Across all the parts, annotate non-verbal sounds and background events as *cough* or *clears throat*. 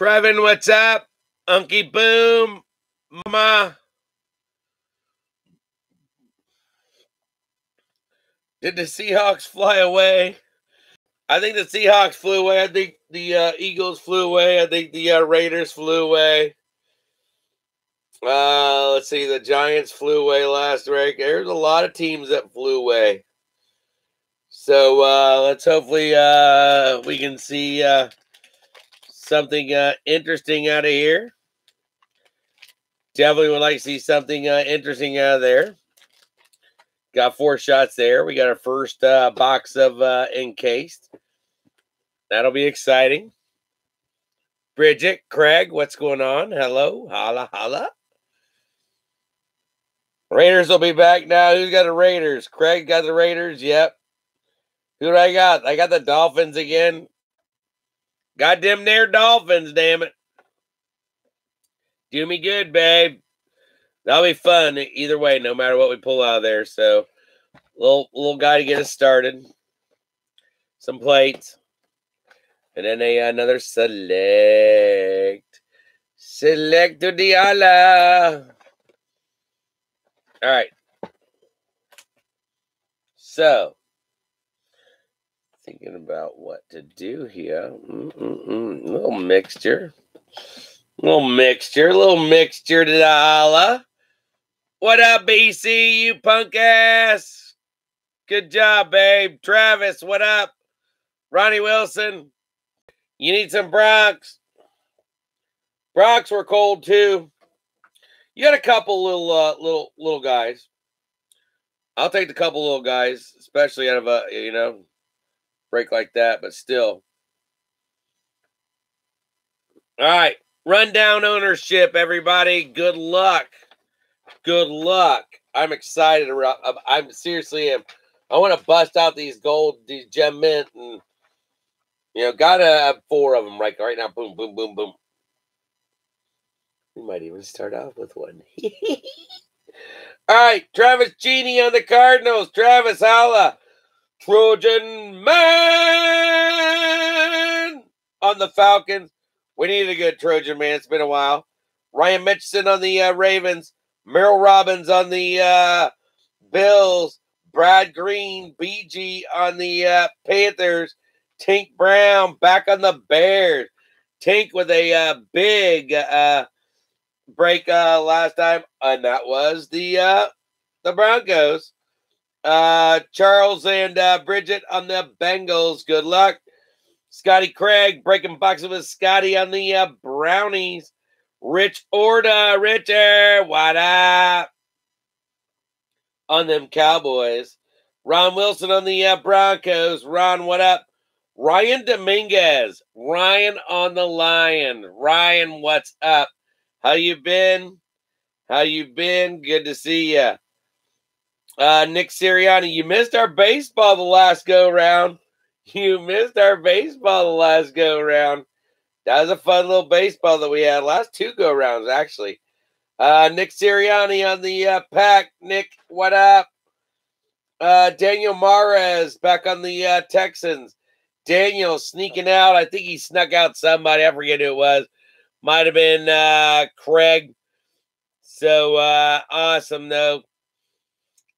Trevin, what's up? Unky Boom, Mama. Did the Seahawks fly away? I think the Seahawks flew away. I think the uh, Eagles flew away. I think the uh, Raiders flew away. Uh, let's see. The Giants flew away last week. There's a lot of teams that flew away. So uh, let's hopefully uh, we can see uh, something uh, interesting out of here. Definitely would like to see something uh, interesting out of there. Got four shots there. We got our first uh, box of uh, encased. That'll be exciting. Bridget, Craig, what's going on? Hello, holla, holla. Raiders will be back now. Who's got the Raiders? Craig got the Raiders. Yep. Who do I got? I got the Dolphins again. Goddamn near Dolphins, damn it. Do me good, babe. That'll be fun either way, no matter what we pull out of there. So, little little guy to get us started. Some plates, and then a another select. Select to Diala. All right. So, thinking about what to do here. Mm-mm-mm. Little mixture. Little mixture. Little mixture to the holla. What up, BC, you punk ass? Good job, babe. Travis, what up? Ronnie Wilson, you need some Bronx. Bronx were cold too. You got a couple little uh, little little guys. I'll take the couple little guys, especially out of a you know break like that, but still. All right, rundown ownership, everybody. Good luck good luck. I'm excited. I'm seriously am. I want to bust out these gold, these gem mint, and you know, gotta have four of them right right now. Boom, boom, boom, boom. We might even start off with one. *laughs* All right, Travis Genie on the Cardinals. Travis Holla, Trojan Man on the Falcons. We need a good Trojan man. It's been a while. Ryan Mitchell on the uh, Ravens. Merrill Robbins on the uh, Bills, Brad Green, BG on the uh, Panthers, Tink Brown back on the Bears. Tink with a uh, big uh, break uh, last time, and that was the the Broncos. Uh, Charles and uh, Bridget on the Bengals. Good luck. Scotty Craig breaking boxes with Scotty on the uh, Brownies. Rich Orda, Richard, what up? On them Cowboys. Ron Wilson on the uh, Broncos. Ron, what up? Ryan Dominguez. Ryan on the Lion. Ryan, what's up? How you been? How you been? Good to see you. Uh, Nick Sirianni, you missed our baseball the last go round. *laughs* You missed our baseball the last go round. That was a fun little baseball that we had. Last two go rounds, actually. Uh, Nick Sirianni on the uh, pack. Nick, what up? Uh, Daniel Mares back on the uh, Texans. Daniel sneaking out. I think he snuck out somebody. I forget who it was. Might have been uh, Craig. So uh, awesome, though.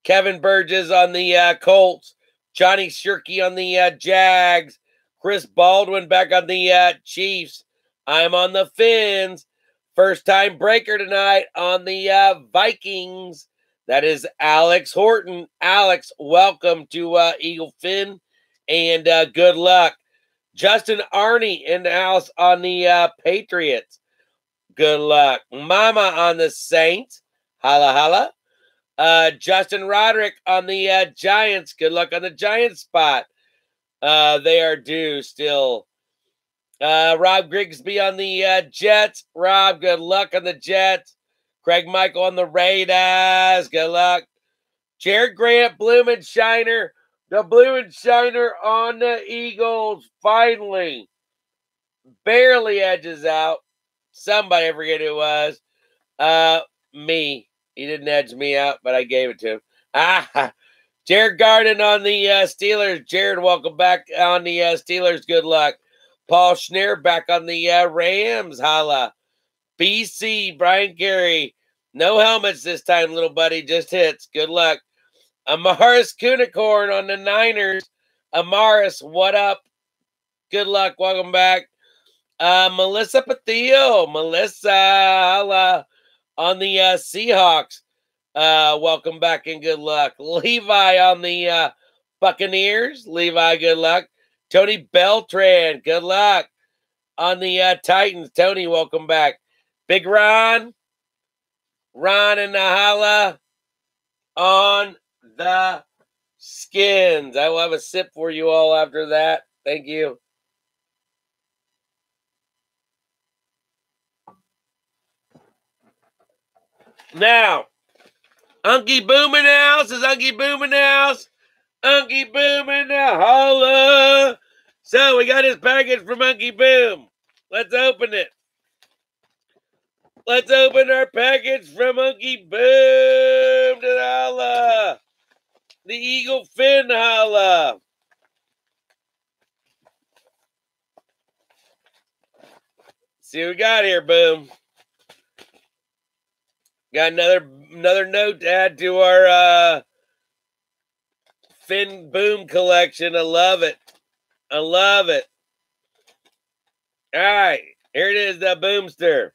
Kevin Burgess on the uh, Colts. Johnny Shirky on the uh, Jags. Chris Baldwin back on the uh, Chiefs. I'm on the Fins. First time breaker tonight on the uh, Vikings. That is Alex Horton. Alex, welcome to uh, Eagle Fin and uh, good luck. Justin Arney in the house on the Patriots. Good luck. Mama on the Saints. Holla, holla. Uh, Justin Roderick on the uh, Giants. Good luck on the Giants spot. Uh, they are due still. Uh, Rob Grigsby on the uh, Jets. Rob, good luck on the Jets. Craig Michael on the Raiders. Good luck. Jared Grant, Blumenshiner. The Blumenshiner on the Eagles. Finally. Barely edges out. Somebody, I forget who it was. Uh, me. He didn't edge me out, but I gave it to him. Ah, *laughs* Jared Garden on the uh, Steelers. Jared, welcome back on the uh, Steelers. Good luck. Paul Schneer back on the uh, Rams. Holla. BC, Brian Gary. No helmets this time, little buddy. Just hits. Good luck. Amaris Kunicorn on the Niners. Amaris, what up? Good luck. Welcome back. Uh, Melissa Patillo. Melissa, holla. On the uh, Seahawks. Uh, welcome back and good luck. Levi on the uh, Buccaneers. Levi, good luck. Tony Beltran, good luck. On the uh, Titans. Tony, welcome back. Big Ron. Ron and Nahala on the skins. I will have a sip for you all after that. Thank you. Now, Unky Booming House is Unky Booming House. Unky Booming Holla. So we got his package from Unky Boom. Let's open it. Let's open our package from Unky Boom to the holla. The Eagle Fin holla. See what we got here, Boom. Got another another note to add to our uh Fin Boom collection. I love it. I love it. All right, here it is, the Boomster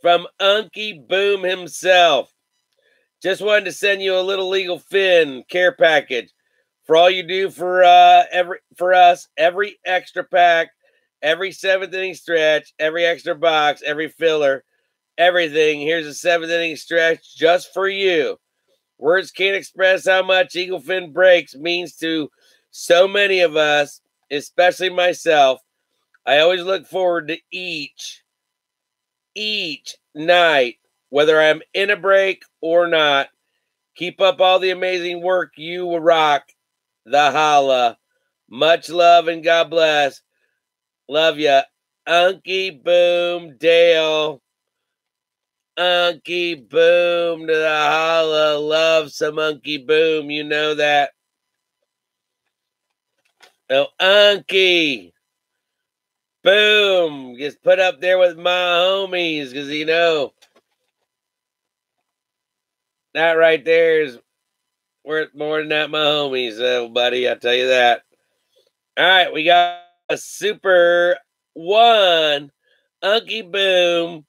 from Unky Boom himself. Just wanted to send you a little legal fin care package for all you do for uh every for us every extra pack, every seventh inning stretch, every extra box, every filler, everything. Here's a seventh inning stretch just for you. Words can't express how much Eagle Fin Breaks means to so many of us, especially myself. I always look forward to each each night, whether I'm in a break or not. Keep up all the amazing work you rock. The holla. Much love and God bless. Love ya. Unky Boom Dale. Unky Boom to the holla. Love some Unky Boom. You know that. Oh, Unky. Boom. Gets put up there with my homies because, you know, that right there is worth more than that, my homies, uh, buddy. I tell you that. All right, we got a super one Unky Boom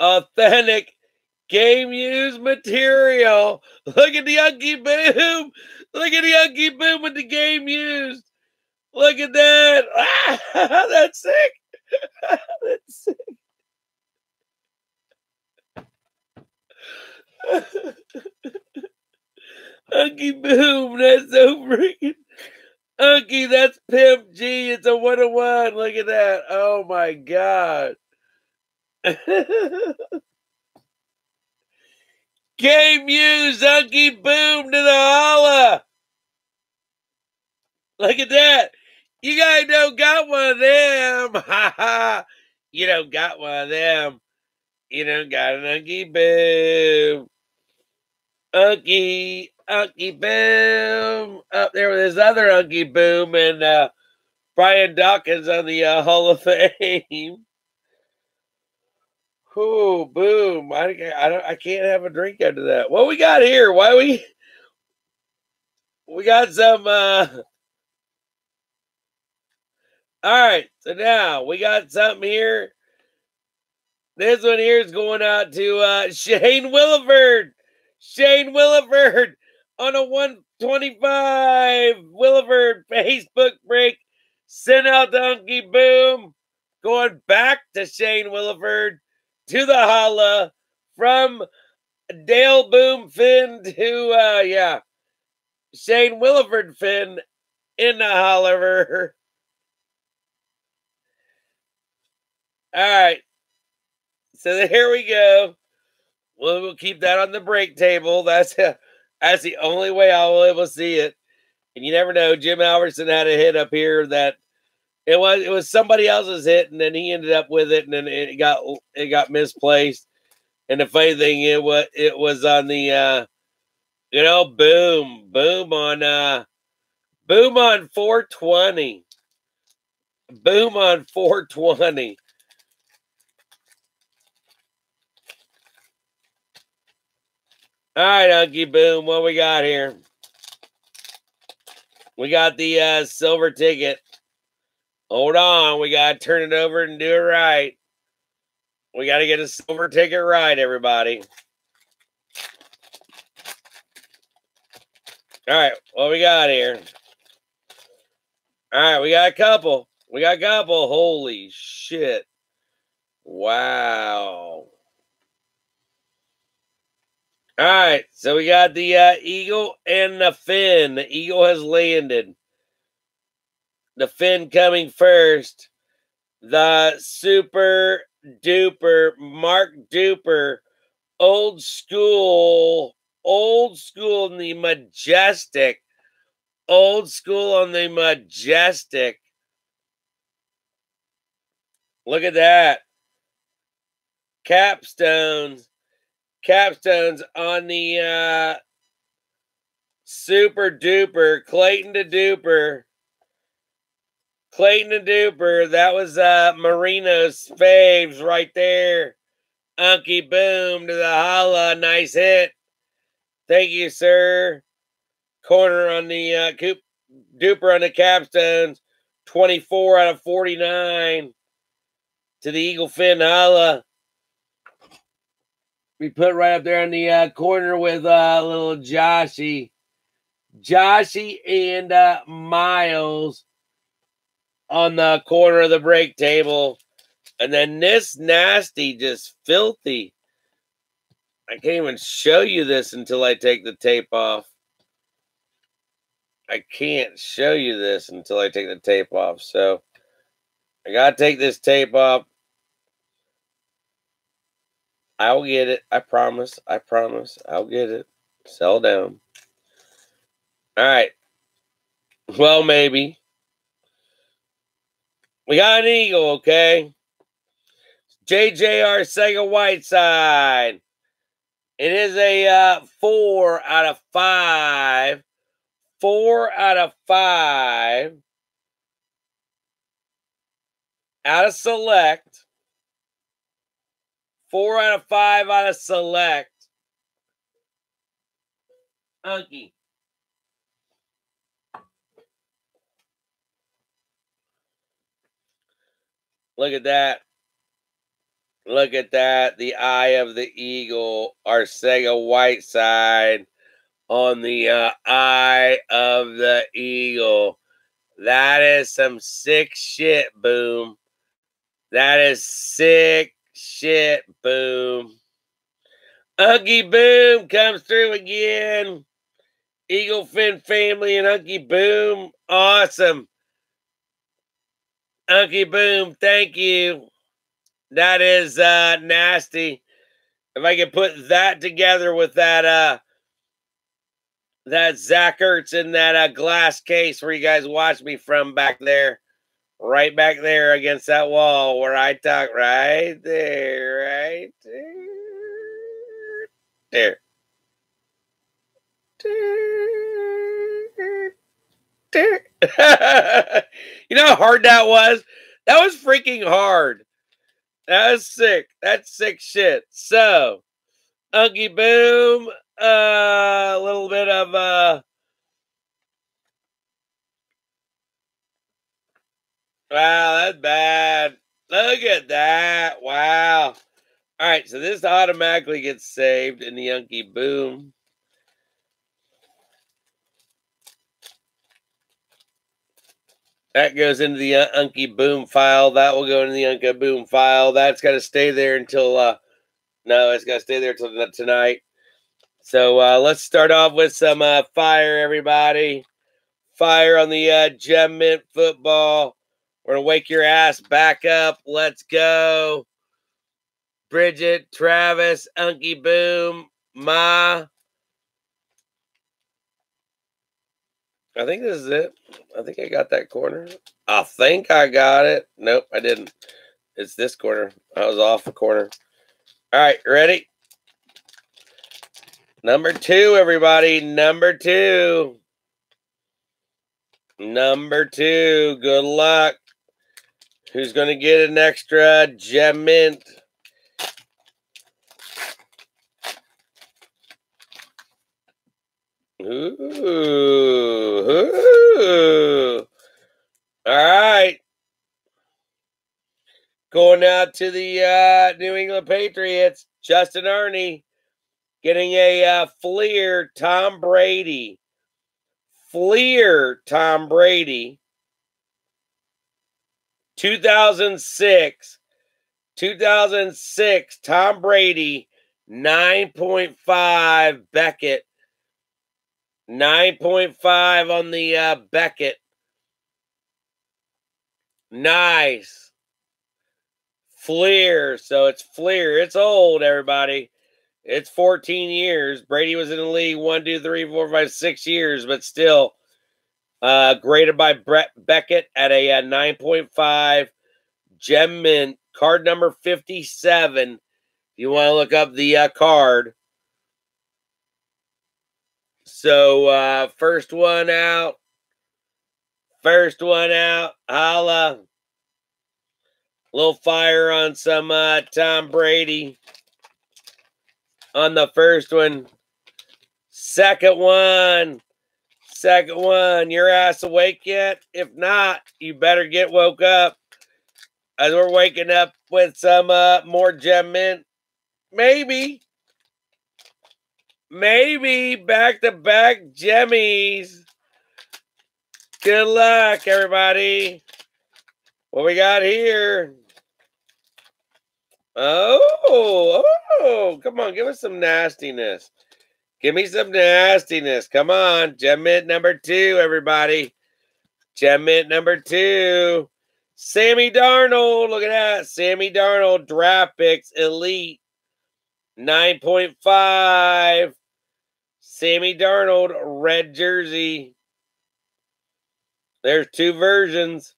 authentic game used material. Look at the Unky Boom. Look at the Unky Boom with the game used. Look at that. Ah, *laughs* that's sick. *laughs* that's sick. *laughs* Unky Boom, that's so freaking. Unky, that's Pimp G. It's a one on one. Look at that. Oh my God. *laughs* Game used Unky Boom to the holla. Look at that. You guys don't got one of them. *laughs* Ha ha. You don't got one of them. You don't got an Unky Boom. Unky, Unky Boom. Up there with his other Unky Boom and uh, Brian Dawkins on the uh, Hall of *laughs* Fame. Oh, boom! I, I don't. I can't have a drink after that. What we got here? Why we? We got some. uh all right, so now we got something here. This one here is going out to uh, Shane Williford. Shane Williford on a 125 Williford Facebook break. Sent out Donkey Boom. Going back to Shane Williford to the holla from Dale Boom Finn to, uh, yeah, Shane Williford Finn in the holler. All right. So here we go. We'll, we'll keep that on the break table. That's *laughs* that's the only way I will able to see it. And you never know. Jim Alverson had a hit up here that it was it was somebody else's hit, and then he ended up with it, and then it got it got misplaced. And the funny thing it was it was on the uh you know boom boom on uh boom on 420 Boom on 420. All right, Unky Boom, what we got here? We got the uh, silver ticket. Hold on, we got to turn it over and do it right. We got to get a silver ticket right, everybody. All right, what we got here? All right, we got a couple. We got a couple. Holy shit. Wow. All right, so we got the uh, eagle and the fin. The eagle has landed. The fin coming first. The super duper Mark Duper old school, old school in the majestic, old school on the majestic. Look at that. Capstones capstones on the uh, super duper Clayton to duper. Clayton to duper. That was uh, Marino's faves right there. Unky boom to the holla. Nice hit. Thank you, sir. Corner on the uh, coop, duper on the capstones. 24 out of 49 to the Eagle Fin holla we put right up there in the uh, corner with uh, little Joshy. Joshy and uh, Miles on the corner of the break table. And then this nasty, just filthy. I can't even show you this until I take the tape off. I can't show you this until I take the tape off. So I got to take this tape off. I'll get it. I promise. I promise. I'll get it. Sell down. All right. Well, maybe. We got an eagle, okay? JJR Sega Whiteside. It is a uh, four out of five. Four out of five. Out of select. Four out of five out of select. Unky. Look at that. Look at that. The eye of the eagle. Our Arcega Whiteside on the uh, eye of the eagle. That is some sick shit, boom. That is sick shit. Boom. Unky Boom comes through again. Eagle Fin family and Unky Boom. Awesome. Unky Boom, thank you. That is uh nasty. If I could put that together with that uh that Zach Ertz in that uh, glass case where you guys watched me from back there right back there against that wall where I talk right there, right there. There. *laughs* you know how hard that was? That was freaking hard. That was sick. That's sick shit. So, Unky Boom, uh, a little bit of uh Wow, that's bad. Look at that. Wow. All right, so this automatically gets saved in the Unky Boom. That goes into the uh, Unky Boom file. That will go into the Unky Boom file. That's got to stay there until, uh, no, it's got to stay there until tonight. So uh, let's start off with some uh, fire, everybody. Fire on the uh, Gem Mint football. We're going to wake your ass back up. Let's go. Bridget, Travis, Unky Boom, Ma. I think this is it. I think I got that corner. I think I got it. Nope, I didn't. It's this corner. I was off the corner. All right, ready? Number two, everybody. Number two. Number two. Good luck. Who's going to get an extra gem mint? Ooh, ooh. All right. Going out to the uh, New England Patriots, Justin Ernie getting a uh, Fleer Tom Brady. Fleer Tom Brady. 2006. 2006 Tom Brady 9.5 Beckett 9.5 on the uh, Beckett. Nice. Fleer. So it's Fleer. It's old, everybody. It's 14 years. Brady was in the league one, two, three, four, five, six years, but still uh, graded by Brett Beckett at a, a uh, 9.5. Gem Mint, card number 57. If you want to look up the uh, card. So uh first one out. First one out. Holla. Little fire on some uh Tom Brady on the first one. Second one. Second one. Your ass awake yet? If not, you better get woke up. As we're waking up with some uh more gem mint. Maybe. Maybe back to back jemmies. Good luck, everybody. What we got here? Oh, oh, come on, give us some nastiness. Give me some nastiness. Come on, gem mint number two, everybody. Gem mint number two. Sammy Darnold. Look at that. Sammy Darnold draft picks elite 9.5. Sammy Darnold, red jersey. There's two versions.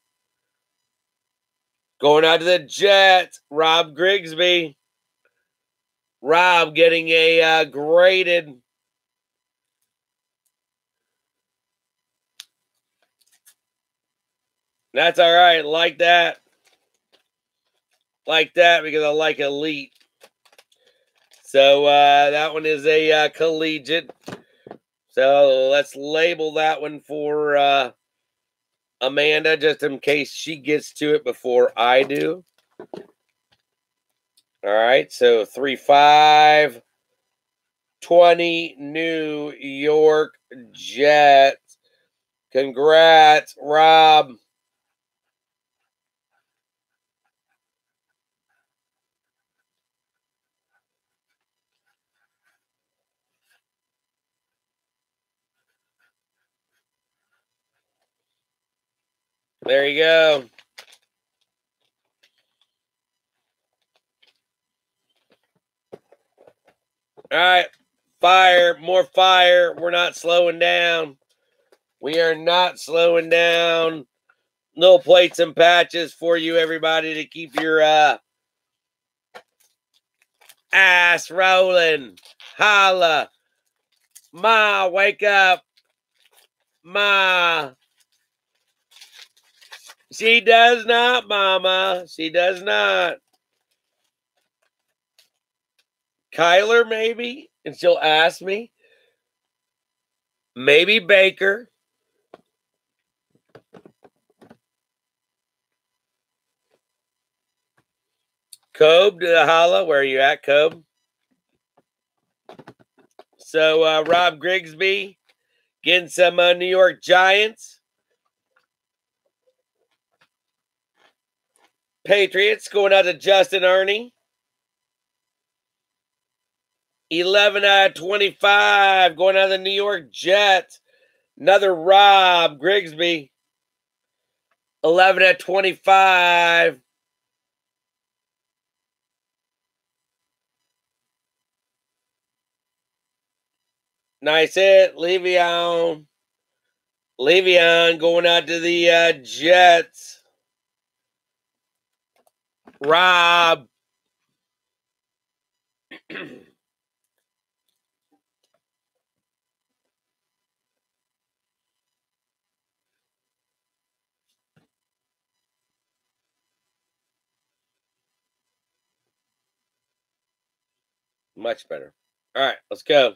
Going out to the Jets, Rob Grigsby. Rob getting a uh, graded. That's all right. Like that. Like that because I like elite. So uh, that one is a uh, collegiate. So let's label that one for uh, Amanda just in case she gets to it before I do. All right, so 3 5 20 New York Jets. Congrats, Rob. There you go. All right. Fire, more fire. We're not slowing down. We are not slowing down. Little plates and patches for you, everybody, to keep your uh, ass rolling. Holla. Ma, wake up. Ma. She does not, Mama. She does not. Kyler, maybe, and she'll ask me. Maybe Baker. Cobe to the holla. Where are you at, Cobe? So, uh, Rob Grigsby getting some uh, New York Giants. Patriots going out to Justin Ernie. 11 out of 25 going out of the New York Jets. Another Rob Grigsby. 11 at 25. Nice hit. Le'Veon. Le'Veon going out to the uh, Jets. Rob. *clears throat* Much better. All right, let's go.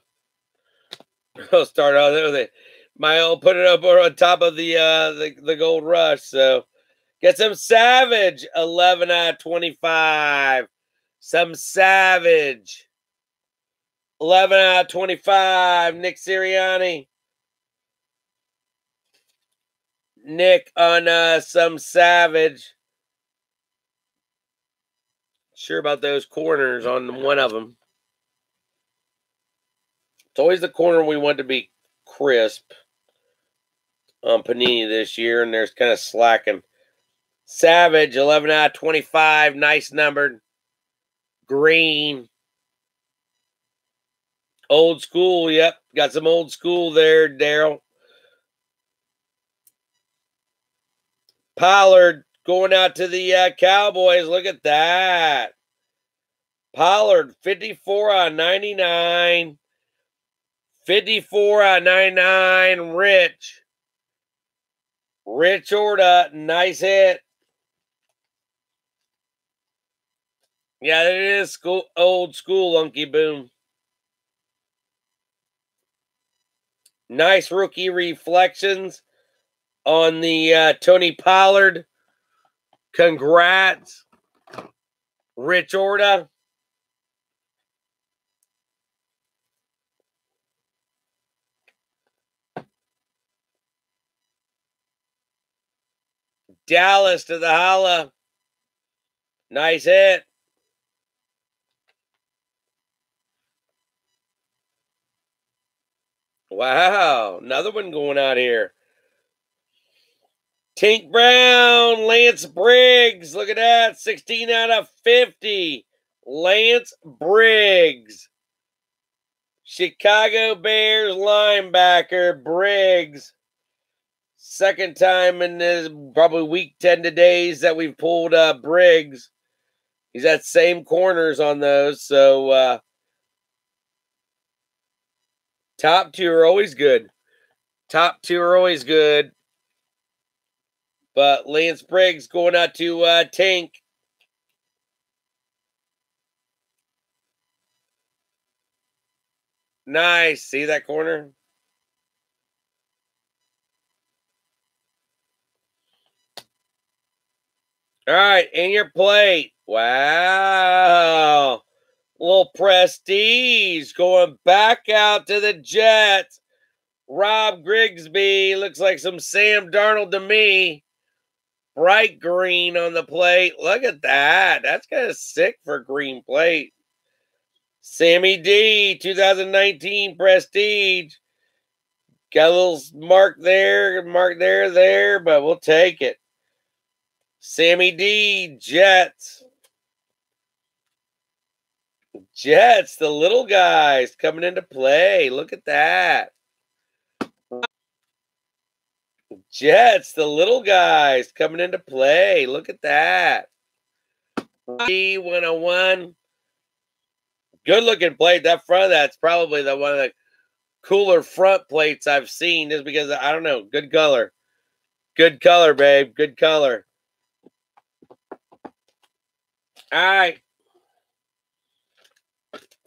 *laughs* I'll start out with it. My old put it up on top of the uh the, the gold rush, so get some savage 11 out of 25. Some savage 11 out of 25. Nick Sirianni. Nick on uh, some savage. Sure about those corners on one of them. It's always the corner we want to be crisp on Panini this year, and there's kind of slacking. Savage, 11 out of 25. Nice numbered. Green. Old school. Yep. Got some old school there, Daryl. Pollard going out to the uh, Cowboys. Look at that. Pollard, 54 on 99. 54 on 99. Rich. Rich Orta. Nice hit. Yeah, it is school, old school, Unky Boom. Nice rookie reflections on the uh, Tony Pollard. Congrats, Rich Orta. Dallas to the holla. Nice hit. Wow, another one going out here. Tink Brown, Lance Briggs. Look at that. 16 out of 50. Lance Briggs. Chicago Bears linebacker Briggs. Second time in this probably week 10 to days that we've pulled uh, Briggs. He's at same corners on those. So uh, top two are always good. Top two are always good. But Lance Briggs going out to uh, Tank. Nice. See that corner? All right, in your plate. Wow. Little prestige going back out to the Jets. Rob Grigsby looks like some Sam Darnold to me bright green on the plate. Look at that. That's kind of sick for green plate. Sammy D, 2019 Prestige. Got a little mark there, mark there, there, but we'll take it. Sammy D, Jets. Jets, the little guys coming into play. Look at that. Jets, the little guys coming into play. Look at that. B101. Good looking plate. That front of that's probably the one of the cooler front plates I've seen just because I don't know. Good color. Good color, babe. Good color. All right.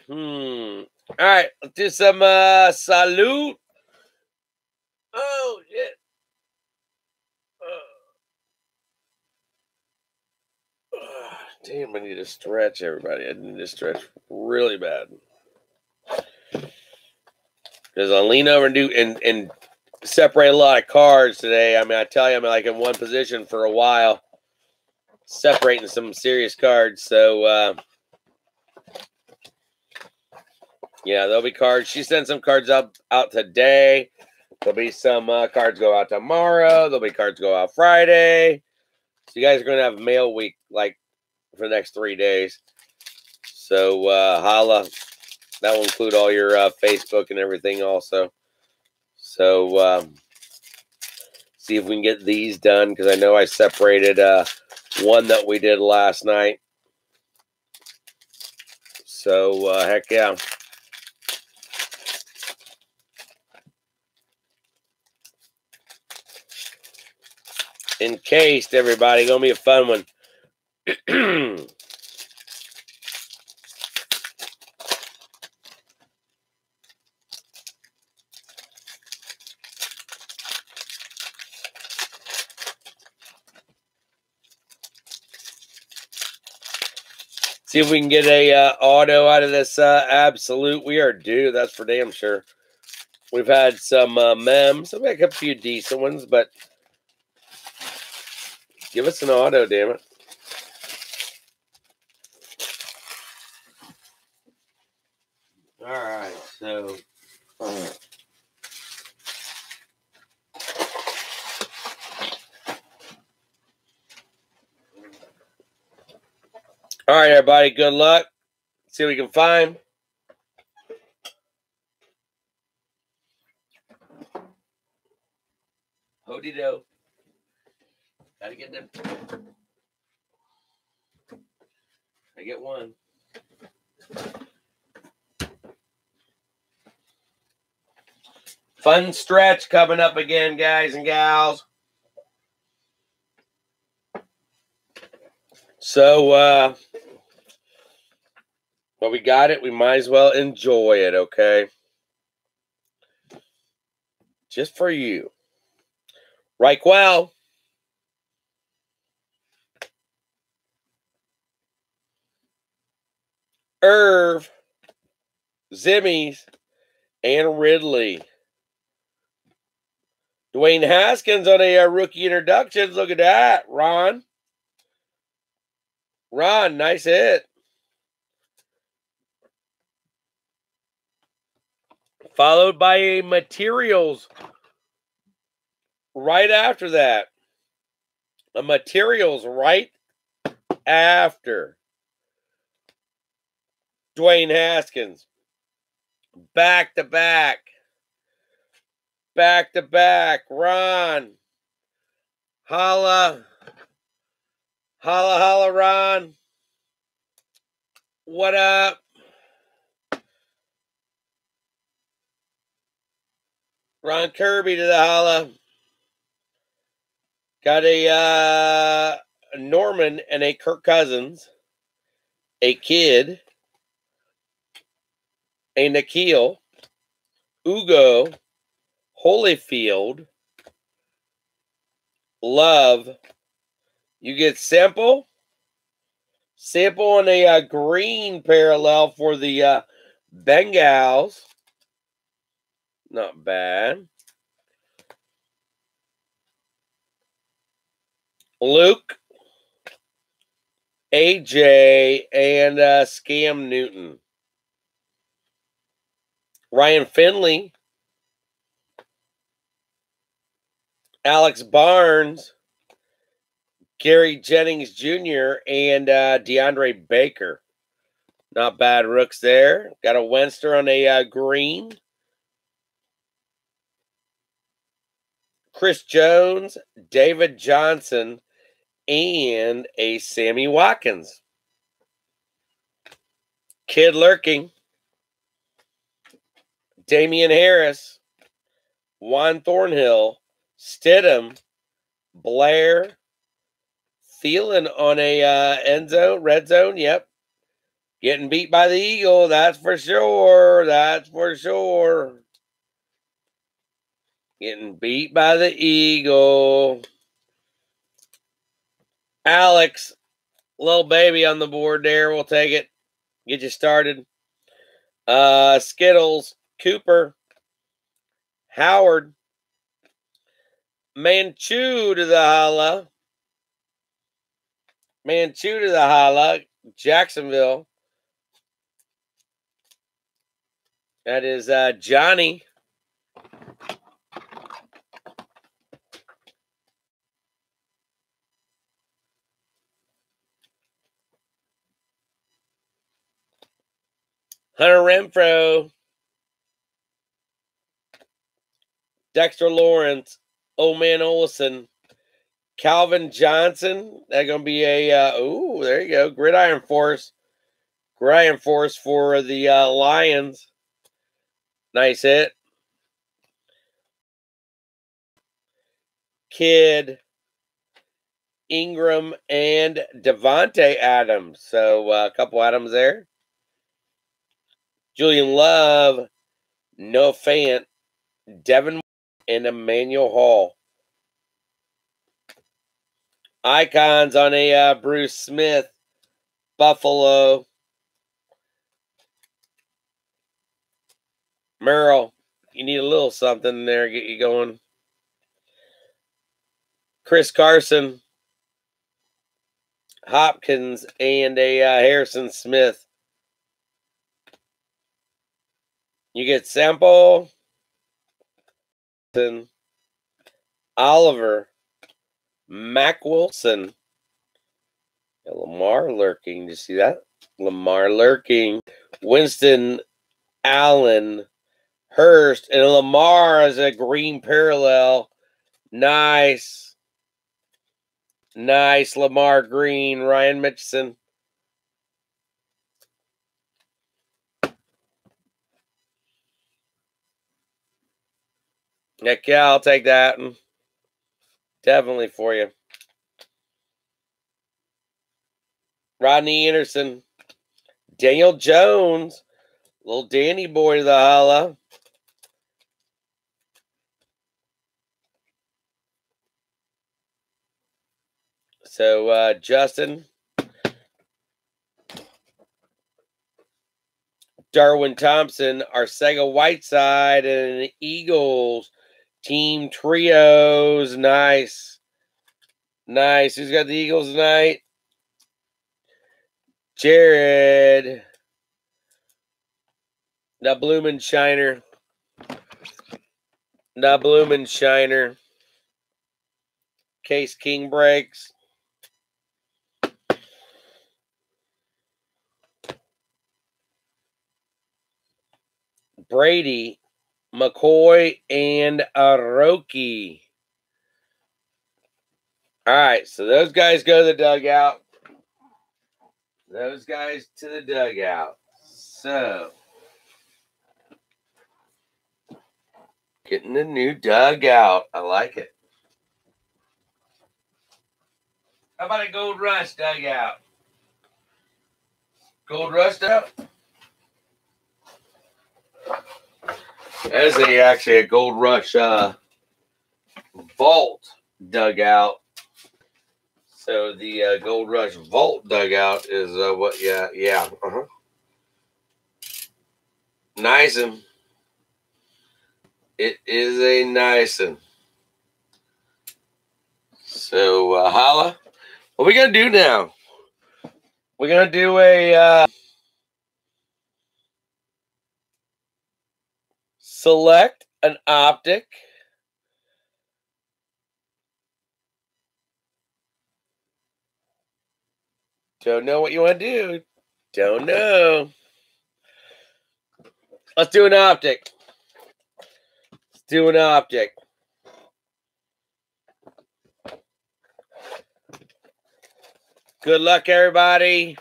Hmm. All right. Let's do some uh salute. Oh shit. *sighs* Damn, I need to stretch, everybody. I need to stretch really bad. Because I lean over and do and, and separate a lot of cards today. I mean, I tell you, I'm like in one position for a while, separating some serious cards. So, uh, yeah, there'll be cards. She sent some cards out out today. There'll be some uh, cards go out tomorrow. There'll be cards go out Friday. So you guys are going to have mail week like for the next three days. So uh, holla. That will include all your uh, Facebook and everything also. So um, see if we can get these done because I know I separated uh, one that we did last night. So uh, heck yeah. encased, everybody. Gonna be a fun one. *clears throat* See if we can get a uh, auto out of this uh, absolute. We are due. That's for damn sure. We've had some uh, mems. I've had a few decent ones, but give us an auto, damn it. All right, so. All right, everybody. Good luck. See what we can find. Hody do. Gotta get them. I get one. Fun stretch coming up again, guys and gals. So, uh, well, we got it. We might as well enjoy it, okay? Just for you. Right, well. Irv, Zimmies, and Ridley. Dwayne Haskins on a uh, rookie introductions. Look at that, Ron. Ron, nice hit. Followed by a materials right after that. A materials right after. Dwayne Haskins. Back to back. Back to back. Ron. Holla. Holla, holla, Ron. What up? Ron Kirby to the holla. Got a uh, Norman and a Kirk Cousins, a kid, a Nikhil, Ugo, Holyfield, Love. You get simple, simple and a uh, green parallel for the uh, Bengals. Not bad. Luke, AJ, and uh, Scam Newton. Ryan Finley, Alex Barnes, Gary Jennings Jr., and uh, DeAndre Baker. Not bad rooks there. Got a Wenster on a uh, green. Chris Jones, David Johnson, and a Sammy Watkins. Kid Lurking, Damien Harris, Juan Thornhill, Stidham, Blair, Thielen on a uh, end zone, red zone. Yep. Getting beat by the Eagle. That's for sure. That's for sure. Getting beat by the Eagle. Alex, little baby on the board there. We'll take it. Get you started. Uh, Skittles, Cooper, Howard, Minshew to the holla. Minshew to the holla. Jacksonville. That is uh, Johnny. Hunter Renfrow, Dexter Lawrence, Old Man Olson, Calvin Johnson. That's going to be a, uh, oh, there you go. Gridiron Force. Gridiron Force for the uh, Lions. Nice hit. Kid, Ingram, and Davante Adams. So uh, a couple Adams there. Julian Love, Noah Fant, Devin, and Emmanuel Hall. Icons on a uh, Bruce Smith, Buffalo. Merrill, you need a little something in there, get you going. Chris Carson, Hopkins, and a uh, Harrison Smith. You get Sample, Oliver, Mack Wilson, Lamar lurking. You see that? Lamar lurking. Winston Allen, Hurst, and Lamar as a green parallel. Nice. Nice. Lamar Green, Ryan Mitchison. Heck yeah, I'll take that. Definitely for you. Rodney Anderson. Daniel Jones. Little Danny boy to the holla. So, uh, Justin. Darwin Thompson, Arcega Whiteside, and Eagles team trios. Nice. Nice. Who's got the Eagles tonight? Jared. The Bloomin' Shiner. The Bloomin' Shiner. Case King breaks. Brady, McCoy, and Aroki. All right, so those guys go to the dugout. Those guys to the dugout. So, getting the new dugout. I like it. How about a Gold Rush dugout? Gold Rush out. There's a actually a Gold Rush uh, vault dugout. So the uh, Gold Rush vault dugout is uh, what? Yeah, yeah. Uh-huh. Nice and it is a nice. So uh, holla, what we gonna do now? We're gonna do a. Uh, Select an optic. Don't know what you want to do. Don't know. Let's do an optic. Let's do an optic. Good luck, everybody.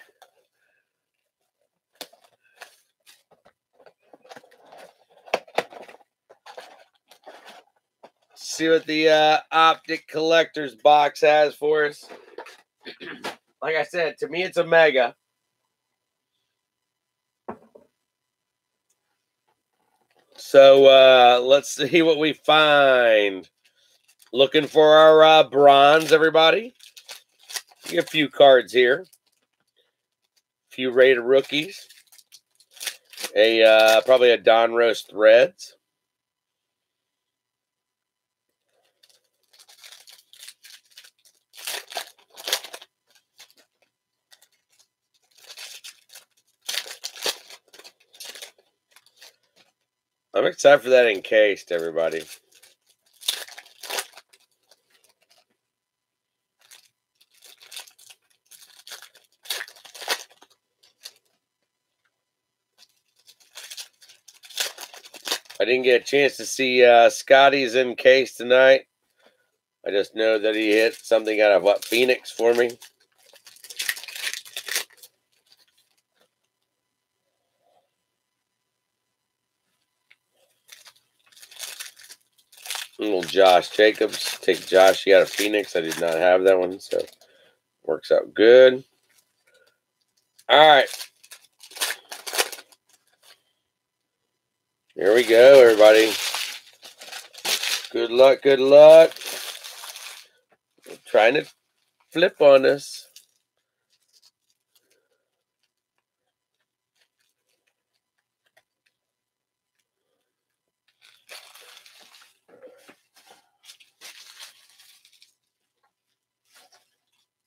See what the uh, optic collectors box has for us. *clears throat* like I said, to me, it's a mega. So uh, let's see what we find. Looking for our uh, bronze, everybody. a few cards here. A few rated rookies. A uh, probably a Donruss Threads. I'm excited for that encased, everybody. I didn't get a chance to see uh, Scotty's encased tonight. I just know that he hit something out of what Phoenix for me. Little Josh Jacobs. Take Josh. He got a Phoenix. I did not have that one, so works out good. All right. Here we go, everybody. Good luck, good luck. trying to flip on us.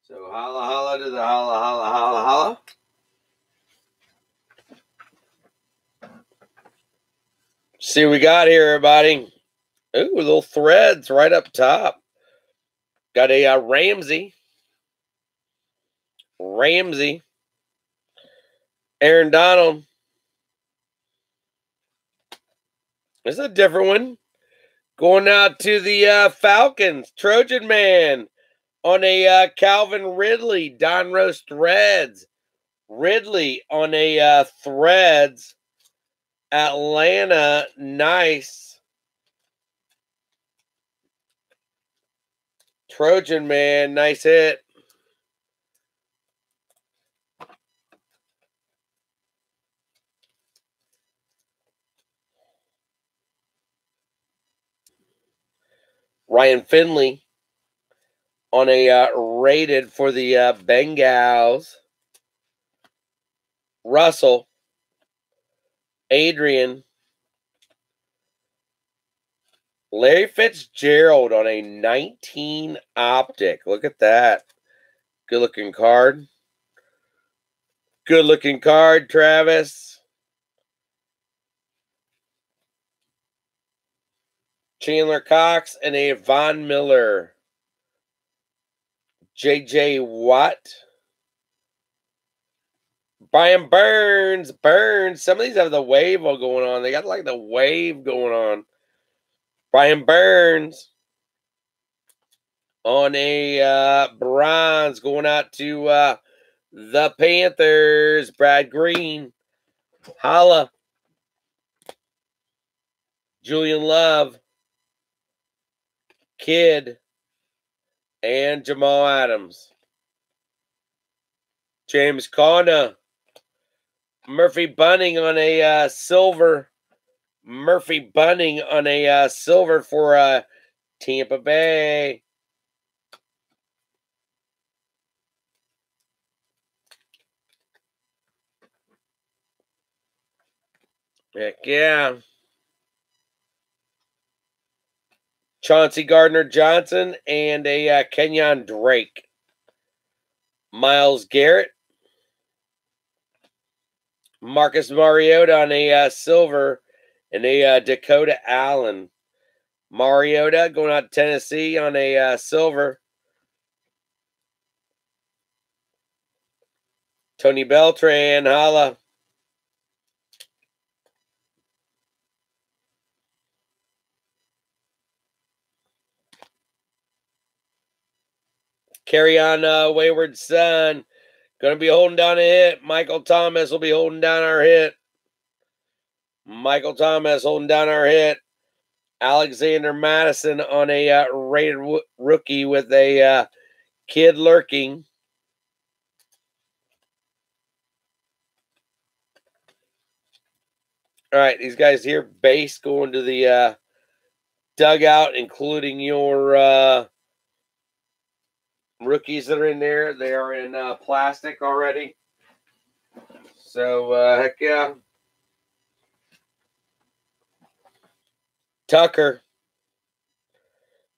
So holla holla to the holla holla holla holla. See we got here, everybody. Ooh, little threads right up top. Got a uh, Ramsey. Ramsey. Aaron Donald. This is a different one. Going out to the uh, Falcons. Trojan Man on a uh, Calvin Ridley. Donruss Threads. Ridley on a uh, Threads. Atlanta. Nice. Trojan Man. Nice hit. Ryan Finley on a uh, rated for the uh, Bengals. Russell, Adrian, Larry Fitzgerald on a 19 optic. Look at that. Good looking card. Good looking card, Travis. Chandler Cox and a Von Miller. JJ Watt. Brian Burns. Burns. Some of these have the wave all going on. They got like the wave going on. Brian Burns on a uh, bronze going out to uh, the Panthers. Brad Green. Holla. Julian Love. Kid, and Jamal Adams. James Conner. Murphy-Bunting on a uh, silver. Murphy-Bunting on a uh, silver for uh, Tampa Bay. Heck yeah. Chauncey Gardner Johnson, and a uh, Kenyan Drake. Myles Garrett. Marcus Mariota on a uh, silver and a uh, Dakota Allen. Mariota going out to Tennessee on a uh, silver. Tony Beltran, holla. Carry on, uh, Wayward Son. Going to be holding down a hit. Michael Thomas will be holding down our hit. Michael Thomas holding down our hit. Alexander Mattison on a uh, rated w- rookie with a uh, kid lurking. All right, these guys here, base going to the uh, dugout, including your uh, rookies that are in there. They are in uh, plastic already. So, uh, heck yeah. Tucker.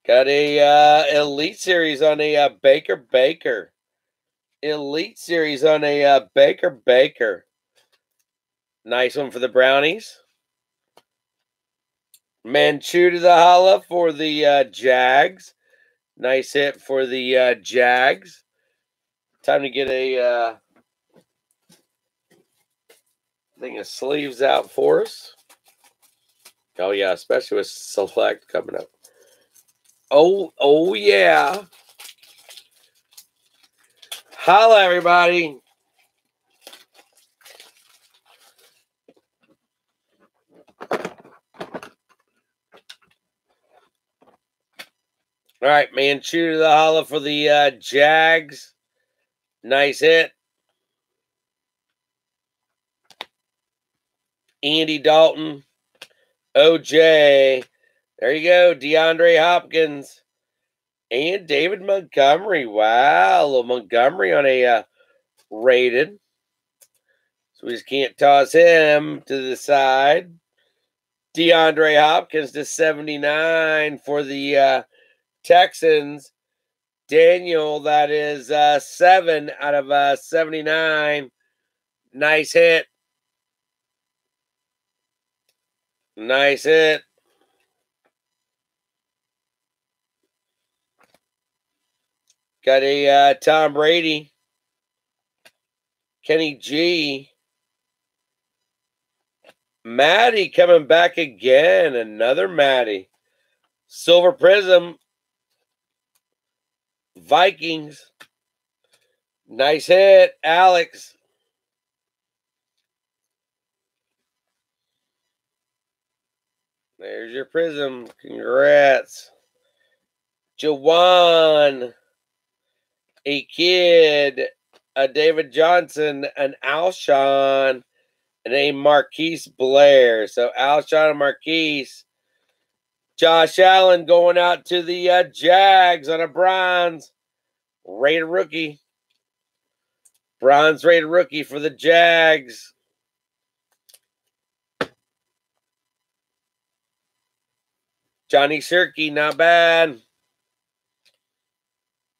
Got a uh, Elite Series on a uh, Baker Baker. Elite Series on a uh, Baker Baker. Nice one for the Brownies. Minshew to the holla for the uh, Jags. Nice hit for the uh, Jags. Time to get a uh, thing of sleeves out for us. Oh yeah, especially with select coming up. Oh, oh yeah. Holla, everybody. All right, man. Shoot to the holla for the uh, Jags. Nice hit. Andy Dalton. OJ. There you go. DeAndre Hopkins. And David Montgomery. Wow. Little Montgomery on a uh, rated. So we just can't toss him to the side. DeAndre Hopkins to 79 for the uh, Texans. Daniel, that is uh, seven out of uh, 79. Nice hit. Nice hit. Got a uh, Tom Brady. Kenny G. Maddie coming back again. Another Maddie. Silver Prism. Vikings. Nice hit, Alex. There's your prism. Congrats. Jawan. A kid. A David Johnson. An Alshon. And a Marquise Blair. So Alshon and Marquise. Josh Allen going out to the uh, Jags on a bronze. Rated rookie. Bronze rated rookie for the Jags. Johnny Shirky, not bad.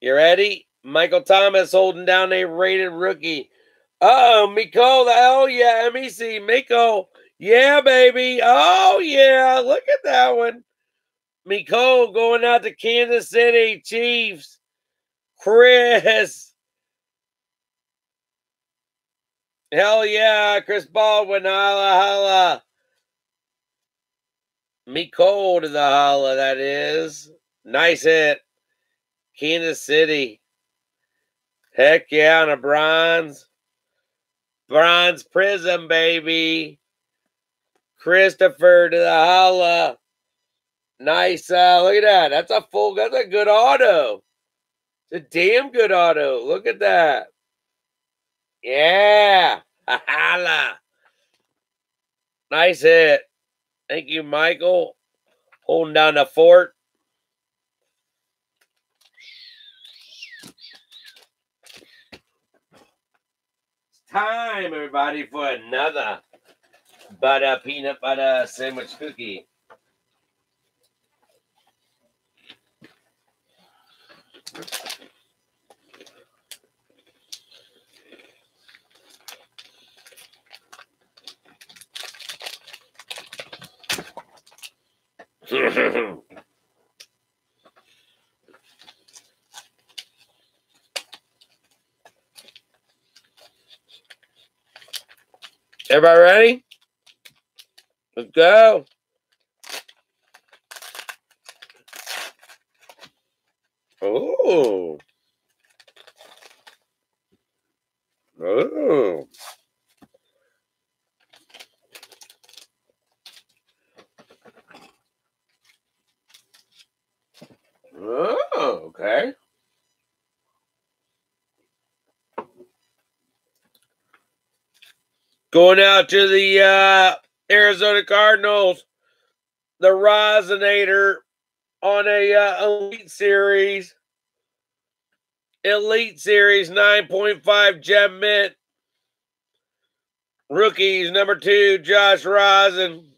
You ready? Michael Thomas holding down a rated rookie. oh, Miko, the hell yeah, MEC, Miko. Yeah, baby. Oh, yeah. Look at that one. Miko going out to Kansas City Chiefs. Chris. Hell yeah, Chris Baldwin. Holla, holla. Miko to the holla, that is. Nice hit. Kansas City. Heck yeah, on a bronze. Bronze prism, baby. Christopher to the holla. Nice. Uh, look at that. That's a full, that's a good auto. It's a damn good auto. Look at that. Yeah. *laughs* Holla. Nice hit. Thank you, Michael. Holding down the fort. It's time, everybody, for another butter peanut butter sandwich cookie. *laughs* Everybody ready? Let's go. Oh. Oh. Oh, okay. Going out to the uh, Arizona Cardinals, the Resonator on a uh, Elite Series. Elite Series 9.5 Gem Mint. Rookies number two, Josh Rosen.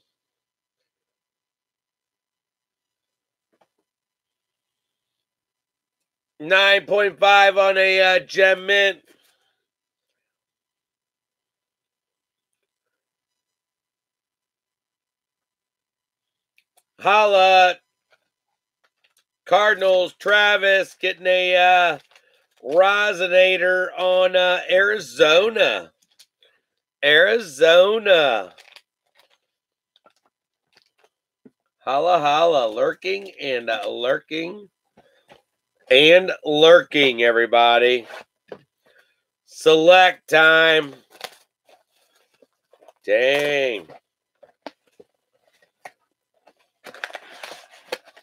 Nine point five on a uh, gem mint. Holla. Cardinals, Travis getting a uh, Resonator on uh, Arizona. Arizona. Holla, holla. Lurking and uh, lurking and lurking, everybody. Select time. Dang.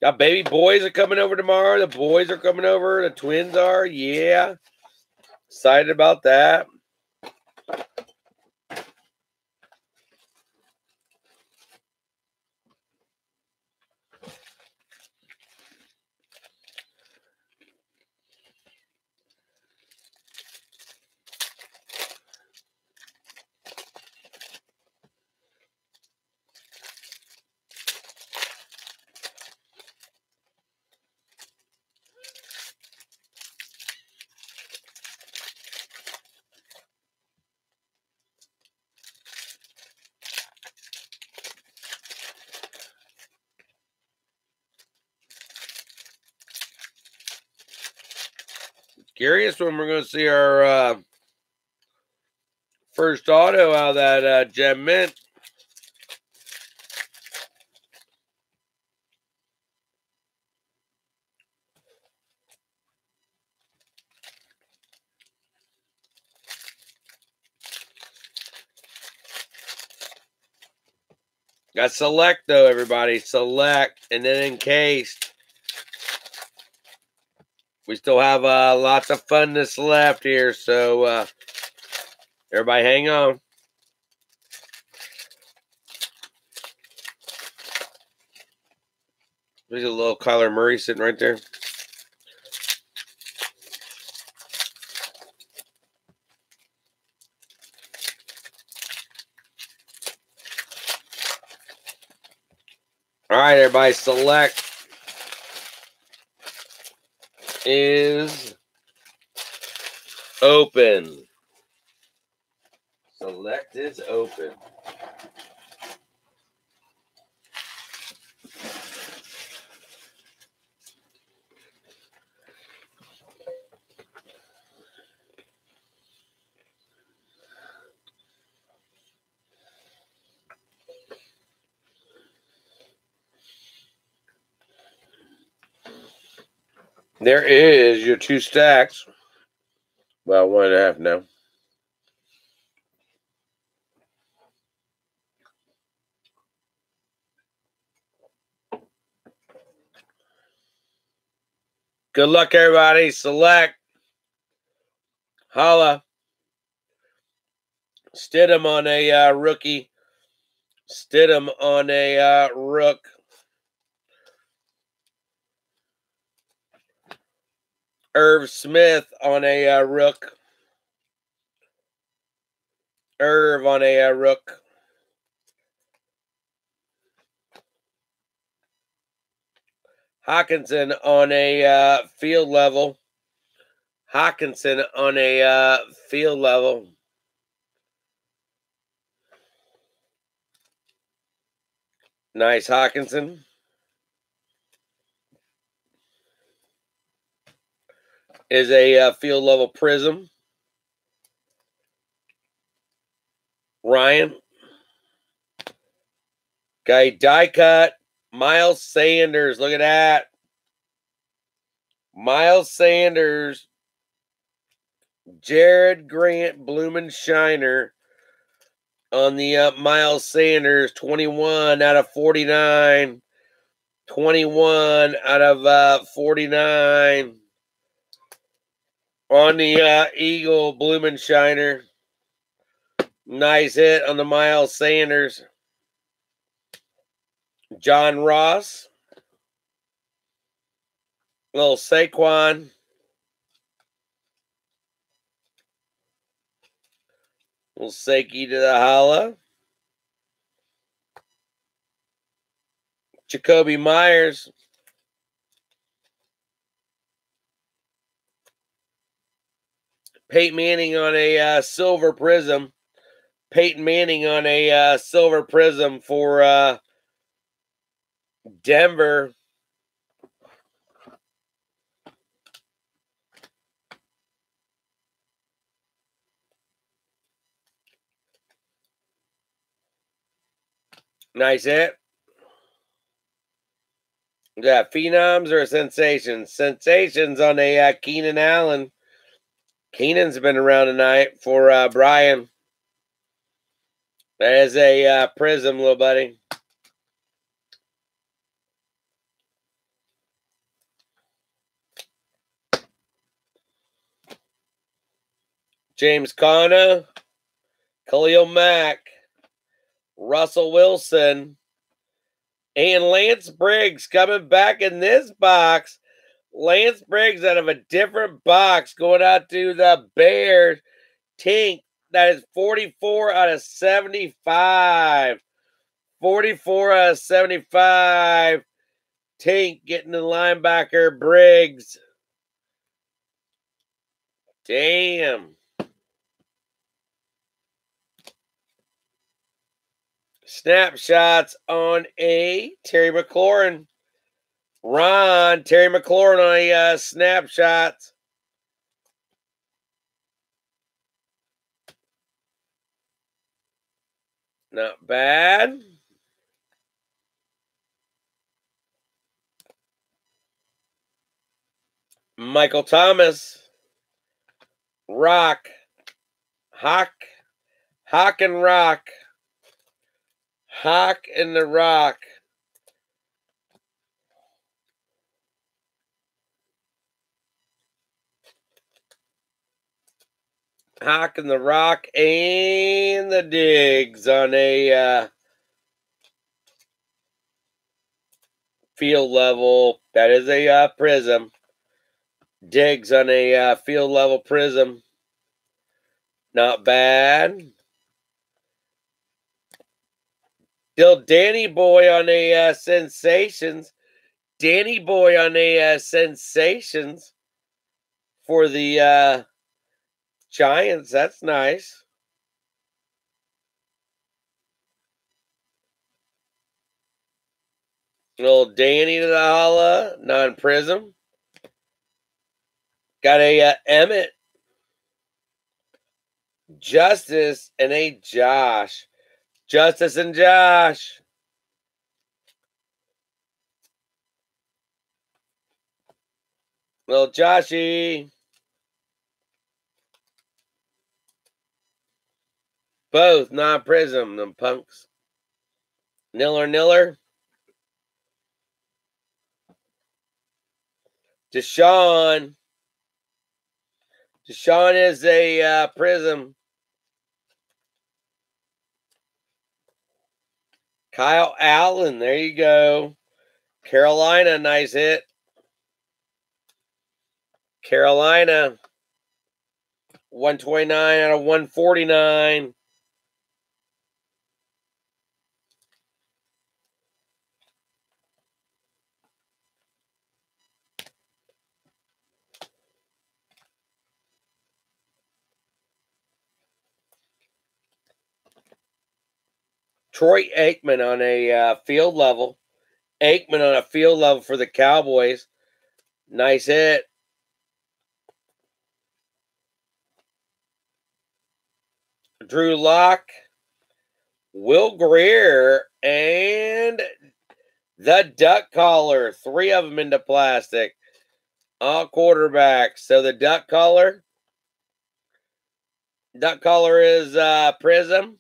Got baby boys are coming over tomorrow. The boys are coming over. The twins are. Yeah. Excited about that. See our uh, first auto out of that uh, gem mint. Got select though, everybody. Select and then encased. We still have uh, lots of funness left here, so uh, everybody hang on. There's a little Kyler Murray sitting right there. All right, everybody, select is open. Select is open. There is your two stacks. Well, one and a half now. Good luck, everybody. Select. Holla. Stidham on a uh, rookie. Stidham on a uh, rook. Irv Smith on a uh, rook. Irv on a uh, rook. Hockenson on a uh, field level. Hockenson on a uh, field level. Nice Hockenson. Is a uh, field level prism. Ryan. Guy die cut. Miles Sanders. Look at that. Miles Sanders. Jared Grant Blumenshiner on the uh, Miles Sanders 21 out of 49. 21 out of uh, 49 on the uh, Eagle Blumenshiner. Nice hit on the Miles Sanders. John Ross. Little Saquon. Little Sakey to the holla. Jakobi Meyers. Peyton Manning on a uh, silver prism. Peyton Manning on a uh, silver prism for uh, Denver. Nice hit. Got phenoms or sensations. Sensations on a uh, Keenan Allen. Keenan's been around tonight for uh, Brian. There's a uh, prism, little buddy. James Conner, Khalil Mack, Russell Wilson, and Lance Briggs coming back in this box Lance Briggs out of a different box going out to the Bears. Tink, that is 44 out of 75. 44 out of 75. Tink getting the linebacker Briggs. Damn. Snapshots on a Terry McLaurin. Ron, Terry McLaurin on a uh, snapshot. Not bad. Michael Thomas, Rock, Hawk, Hawk and Rock, Hawk and the Rock. And the Rock and the Diggs on a uh, field level. That is a uh, prism. Diggs on a uh, field level prism. Not bad. Still Danny Boy on a uh, Sensations. Danny Boy on a uh, Sensations for the uh, Giants. That's nice. Little Danny to the holla, non prism. Got a uh, Emmett, Justice, and a Josh. Justice and Josh. Little Joshy. Both non prism, them punks. Niller Niller. Deshaun. Deshaun is a uh, prism. Kyle Allen, there you go. Carolina, nice hit. Carolina, 129 out of 149. Troy Aikman on a uh, field level. Aikman on a field level for the Cowboys. Nice hit. Drew Lock, Will Grier, and the duck collar. Three of them into plastic. All quarterbacks. So the duck collar. Duck collar is uh, Prism.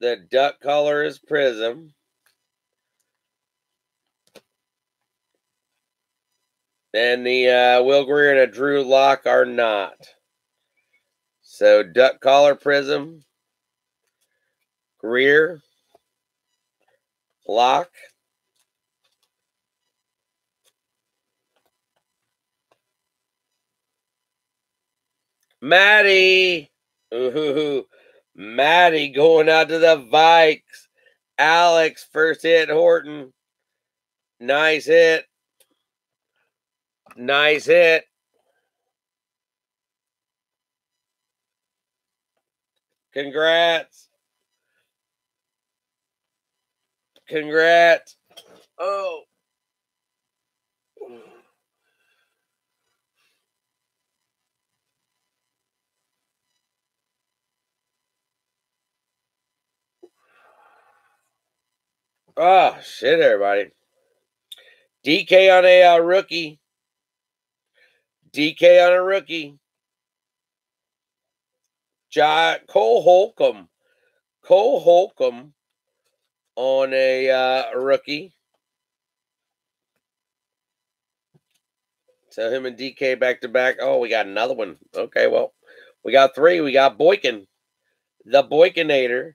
The duck color is prism. And the uh, Will Grier and a Drew Lock are not. So duck collar prism, Grier, Lock. Maddie. Ooh, Maddie going out to the Vikes. Alex first hit Horton. Nice hit. Nice hit. Congrats. Congrats. Oh. Oh, shit, everybody. DK on a uh, rookie. DK on a rookie. John, Cole Holcomb. Cole Holcomb on a uh, rookie. So him and DK back to back. Oh, we got another one. Okay, well, we got three. We got Boykin, the Boykinator.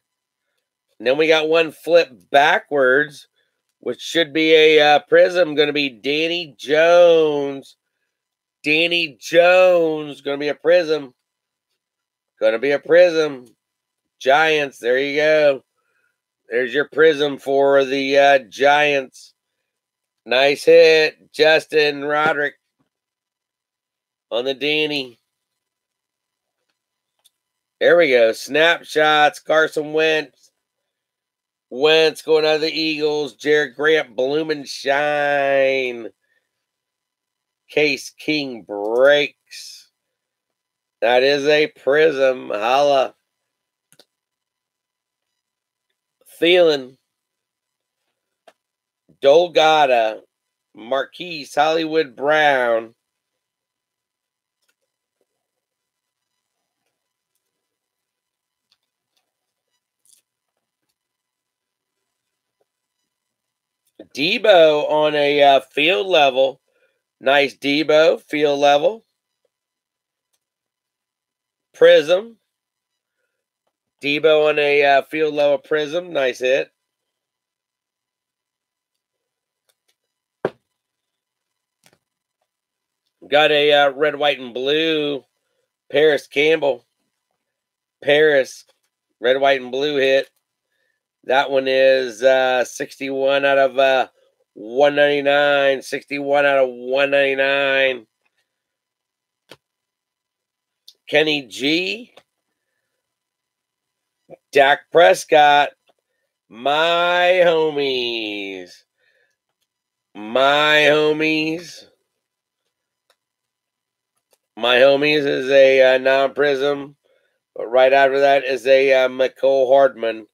And then we got one flip backwards, which should be a uh, prism. Going to be Danny Jones. Danny Jones going to be a prism. Going to be a prism. Giants. There you go. There's your prism for the uh, Giants. Nice hit, Justin Roderick on the Danny. There we go. Snapshots. Carson Wentz. Wentz going out of the Eagles. Jared Grant, Blumenshine. Case King breaks. That is a prism. Holla. Thielen, Dolgada, Marquise, Hollywood Brown, Deebo on a uh, field level. Nice Deebo, field level. Prism. Deebo on a uh, field level prism. Nice hit. Got a uh, red, white, and blue. Parris Campbell. Parris, Red, white, and blue hit. That one is uh, 61 out of uh, 199. 61 out of 199. Kenny G. Dak Prescott. My homies. My homies. My homies is a uh, non-prism. But right after that is a uh, Mecole Hardman.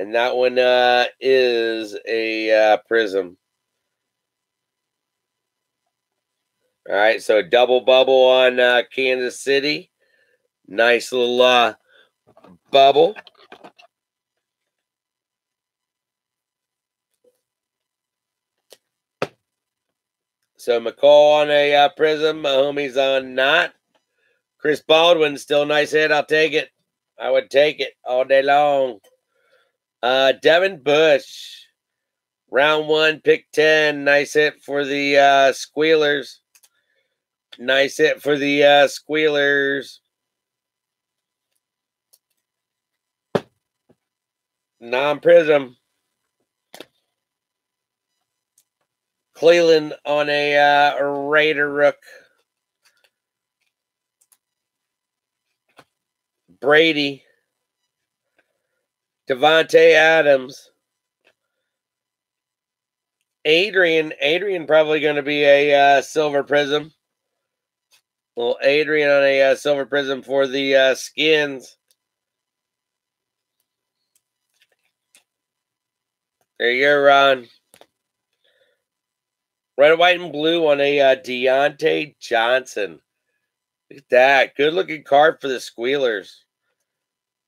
And that one uh, is a uh, prism. All right, so double bubble on uh, Kansas City. Nice little uh, bubble. So Mecole on a uh, prism, Mahomes on not. Chris Baldwin, still nice hit. I'll take it. I would take it all day long. Uh, Devin Bush, round one, pick 10. Nice hit for the uh, Squealers. Nice hit for the uh, Squealers. Non prism. Cleveland on a uh, Raider Rook. Brady. Davante Adams. Adrian. Adrian probably going to be a uh, silver prism. Well, Adrian on a uh, silver prism for the uh, skins. There you go, Ron. Red, white, and blue on a uh, Diontae Johnson. Look at that. Good looking card for the Squealers.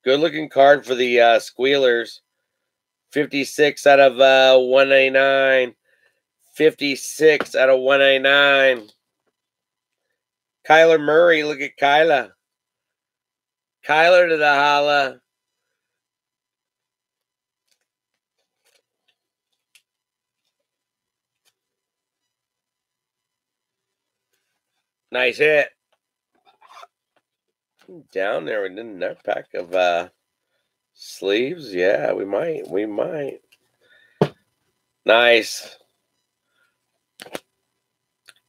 Good looking card for the uh, Squealers. 56 out of uh, 189. 56 out of 189. Kyler Murray. Look at Kyler. Kyler to the holla. Nice hit. Down there with another pack of uh, sleeves. Yeah, we might. We might. Nice.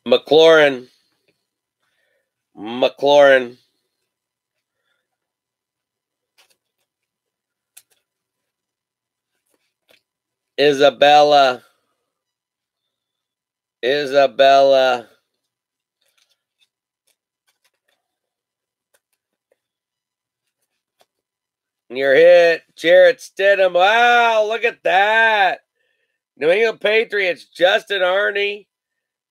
McLaurin. McLaurin. Isabella. Isabella. Your hit, Jarrett Stidham. Wow, look at that. New England Patriots, Justin Arney.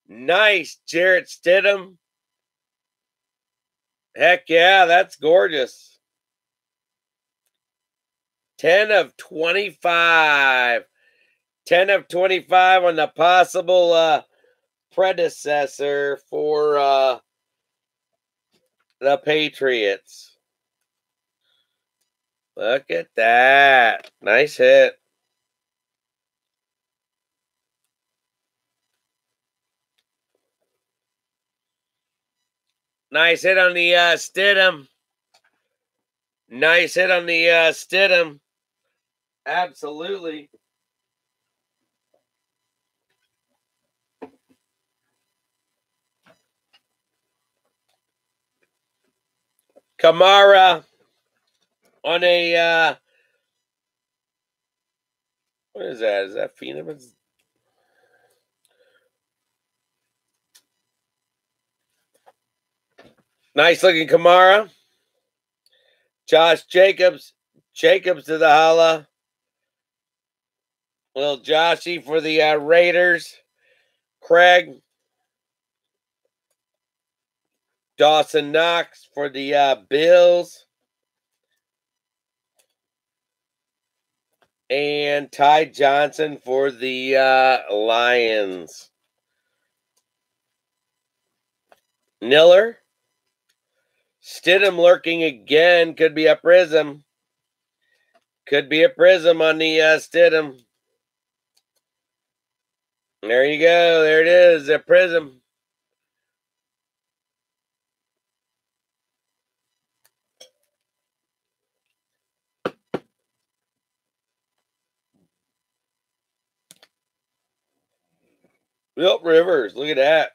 Nice, Jarrett Stidham. Heck yeah, that's gorgeous. 10 of 25. 10 of 25 on the possible uh, predecessor for uh, the Patriots. Look at that. Nice hit. Nice hit on the uh, Stidham. Nice hit on the uh, Stidham. Absolutely. Kamara on a uh what is that? Is that Phoenix? Nice looking Kamara. Josh Jacobs. Jacobs to the holla. Little Joshy for the uh, Raiders. Craig. Dawson Knox for the uh, Bills. And Ty Johnson for the uh, Lions. Niller. Stidham lurking again. Could be a prism. Could be a prism on the uh, Stidham. There you go. There it is. A prism. Yep, Rivers. Look at that.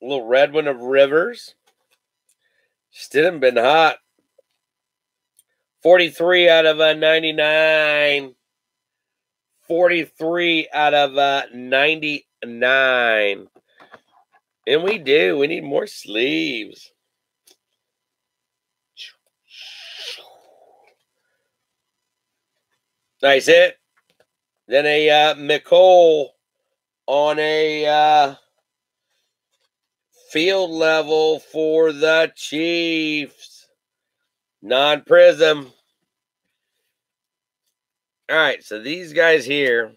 A little red one of Rivers. Still haven't been hot. 43 out of uh, 99. 43 out of uh, 99. And we do. We need more sleeves. Nice hit. Then a uh, on a uh, field level for the Chiefs. Non prism. All right, so these guys here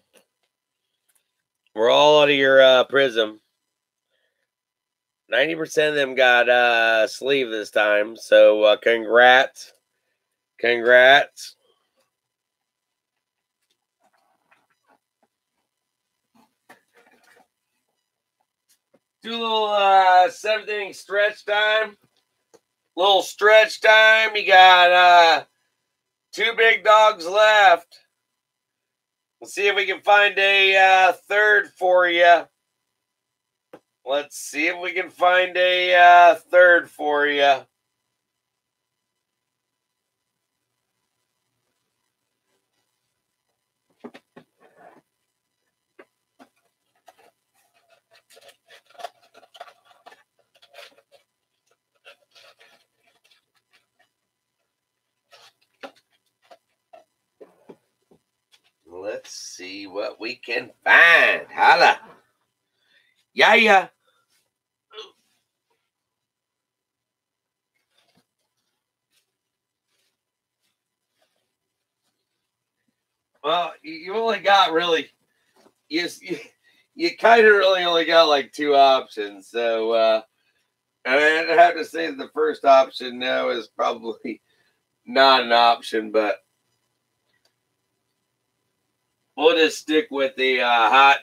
were all out of your uh, prism. 90% of them got uh, sleeve this time. So uh, congrats. Congrats. Do a little uh, seventh inning stretch time. Little stretch time. You got uh, two big dogs left. We'll see if we can find a uh, third for you. Let's see if we can find a uh, third for you. Let's see what we can find. Holla. Yeah, yeah. Well, you only got really, you, you, kind of really only got like two options. So, uh, I have to say the first option now is probably *laughs* not an option, but we'll just stick with the uh, hot.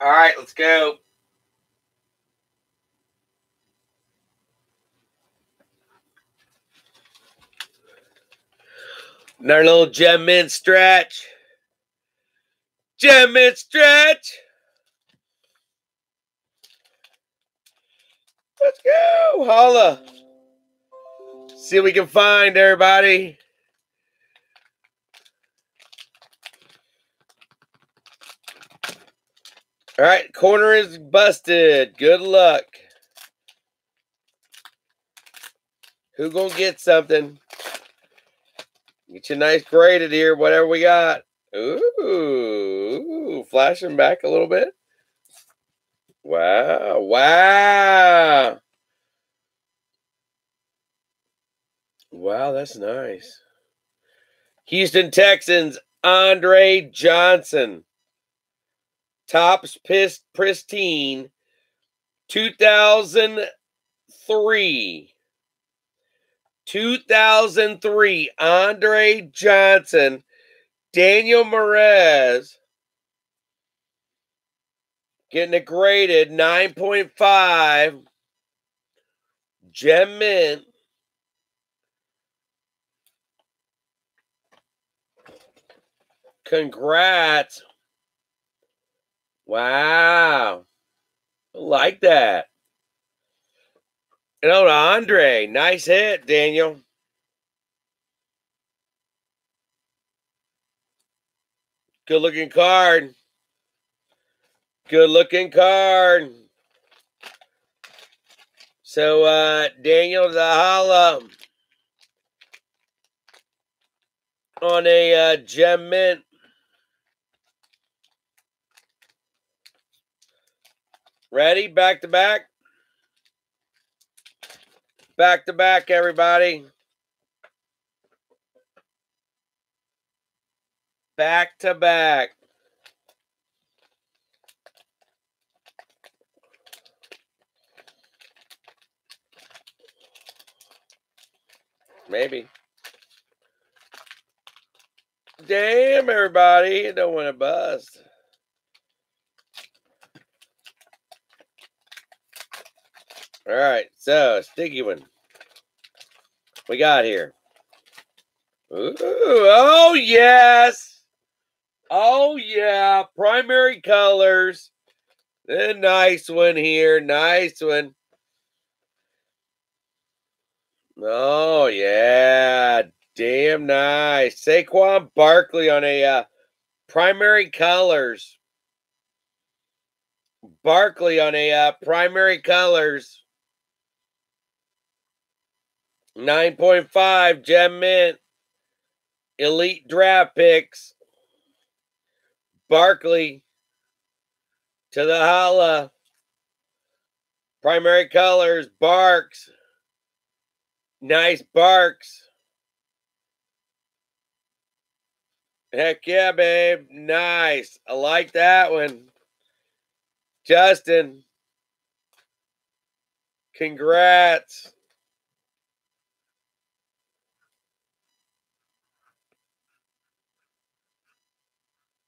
All right, let's go. Another little gem mint stretch. Gem mint stretch. Let's go. Holla. See what we can find, everybody. All right, corner is busted. Good luck. Who gonna get something? Get you nice graded here, whatever we got. Ooh, flashing back a little bit. Wow, wow. Wow, that's nice. Houston Texans, Andre Johnson. Topps Pristine, 2003. 2003, Andre Johnson, Daniel Marez, getting it graded 9.5. Gem Mint. Congrats. Wow. I like that. And on Andre. Nice hit, Daniel. Good looking card. Good looking card. So uh Daniel Zahala on a uh, gem mint. Ready? Back to back. Back to back, everybody. Back to back. Maybe. Damn, everybody. Don't want to bust. All right. So, sticky one. We got here. Ooh, oh, yes. Oh, yeah. Primary colors. A nice one here. Nice one. Oh, yeah. Damn nice. Saquon Barkley on a uh, primary colors. Barkley on a uh, primary colors. 9.5 gem mint. Elite draft picks. Barkley to the holla. Primary colors, Barks. Nice Barks. Heck yeah, babe. Nice. I like that one. Justin. Congrats.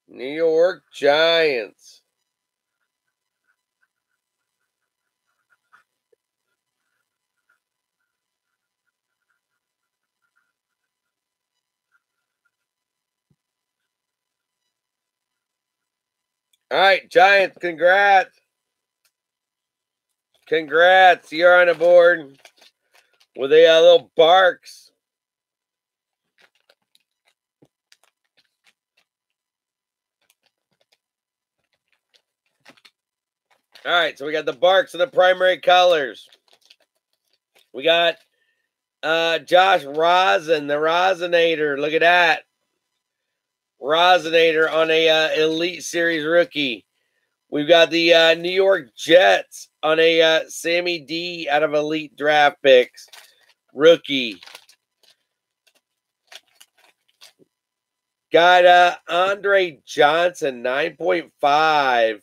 New York Giants. All right, Giants, congrats. Congrats. You're on the board with a uh, little barks. All right, so we got the barks of the primary colors. We got uh Josh Rosen, the Rosinator. Look at that. Rosinator on a uh, Elite Series rookie. We've got the uh, New York Jets on a uh, Sammy D out of Elite Draft Picks rookie. Got uh, Andre Johnson, 9.5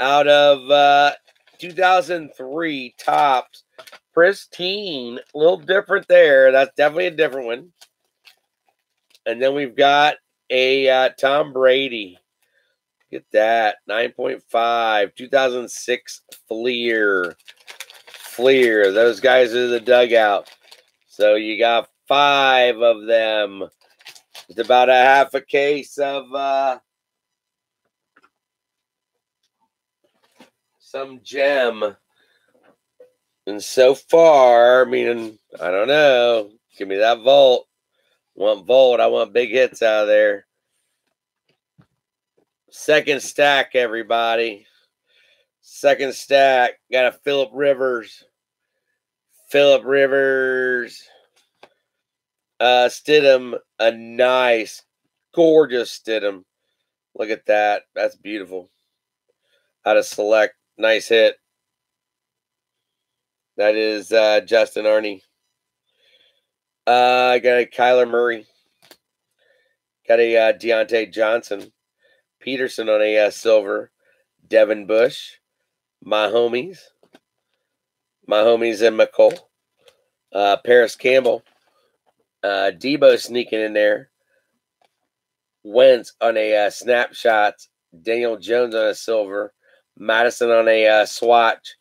out of uh, 2003 Topps. Pristine. A little different there. That's definitely a different one. And then we've got a uh, Tom Brady. Get that. 9.5. 2006 Fleer. Fleer. Those guys are the dugout. So you got five of them. It's about a half a case of uh, some gem. And so far, I mean, I don't know. Give me that vault want Volt. I want big hits out of there. Second stack, everybody. Second stack. Got a Philip Rivers. Philip Rivers. Uh Stidham, a nice, gorgeous Stidham. Look at that. That's beautiful. How to select. Nice hit. That is uh, Justin Arney. Uh, I got a Kyler Murray. Got a uh, Diontae Johnson. Peterson on a uh, silver. Devin Bush. My homies. My homies in Mecole. Uh, Parris Campbell. Uh, Deebo sneaking in there. Wentz on a uh, snapshot. Daniel Jones on a silver. Mattison on a uh, swatch.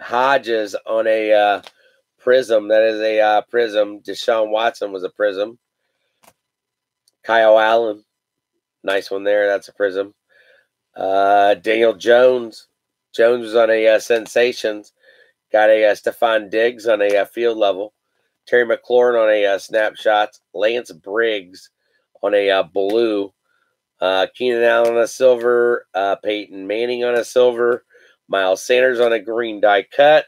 Hodges on a uh, Prism. That is a uh, Prism. Deshaun Watson was a Prism. Kyle Allen. Nice one there. That's a Prism. Uh, Daniel Jones. Jones was on a uh, Sensations. Got a uh, Stefon Diggs on a uh, field level. Terry McLaurin on a uh, snapshot. Lance Briggs on a uh, blue. Uh, Keenan Allen on a silver. Uh, Peyton Manning on a silver. Miles Sanders on a green die cut.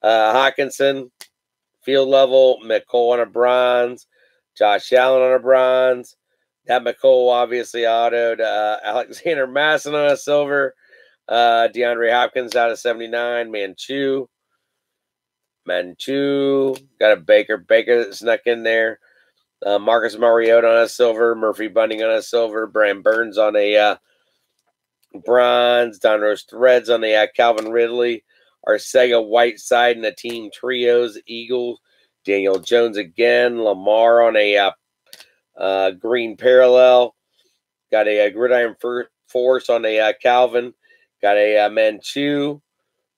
Uh, Hockenson, field level. Mecole on a bronze. Josh Allen on a bronze. That Mecole obviously autoed. Uh, *laughs* Alexander Mattison on a silver. Uh, DeAndre Hopkins out of 79. Minshew. Minshew. Got a Baker. Baker that snuck in there. Uh, Marcus Mariota on a silver. Murphy Bunting on a silver. Brian Burns on a uh, bronze. Donruss Threads on the uh, Calvin Ridley. our Arcega Whiteside in the team trios. Eagles. Daniel Jones again. Lamar on a uh, uh, green parallel. Got a, a gridiron force on a uh, Calvin. Got a uh, Minshew.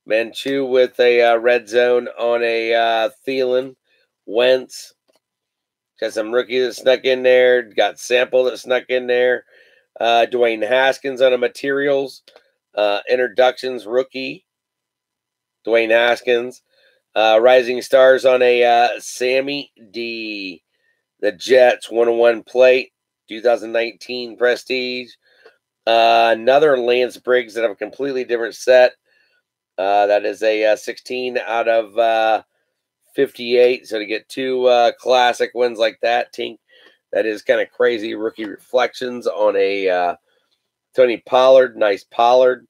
Minshew with a uh, red zone on a uh, Thielen. Wentz. Got some rookie that snuck in there. Got Sample that snuck in there. Uh, Dwayne Haskins on a materials. Uh, introductions rookie. Dwayne Haskins. Uh, Rising Stars on a uh, Sammy D. The Jets 101 plate. 2019 Prestige. Uh, another Lance Briggs that have a completely different set. Uh, that is a uh, 16 out of uh, 58. So to get two uh, classic wins like that, Tink, that is kind of crazy. Rookie reflections on a uh, Tony Pollard. Nice Pollard.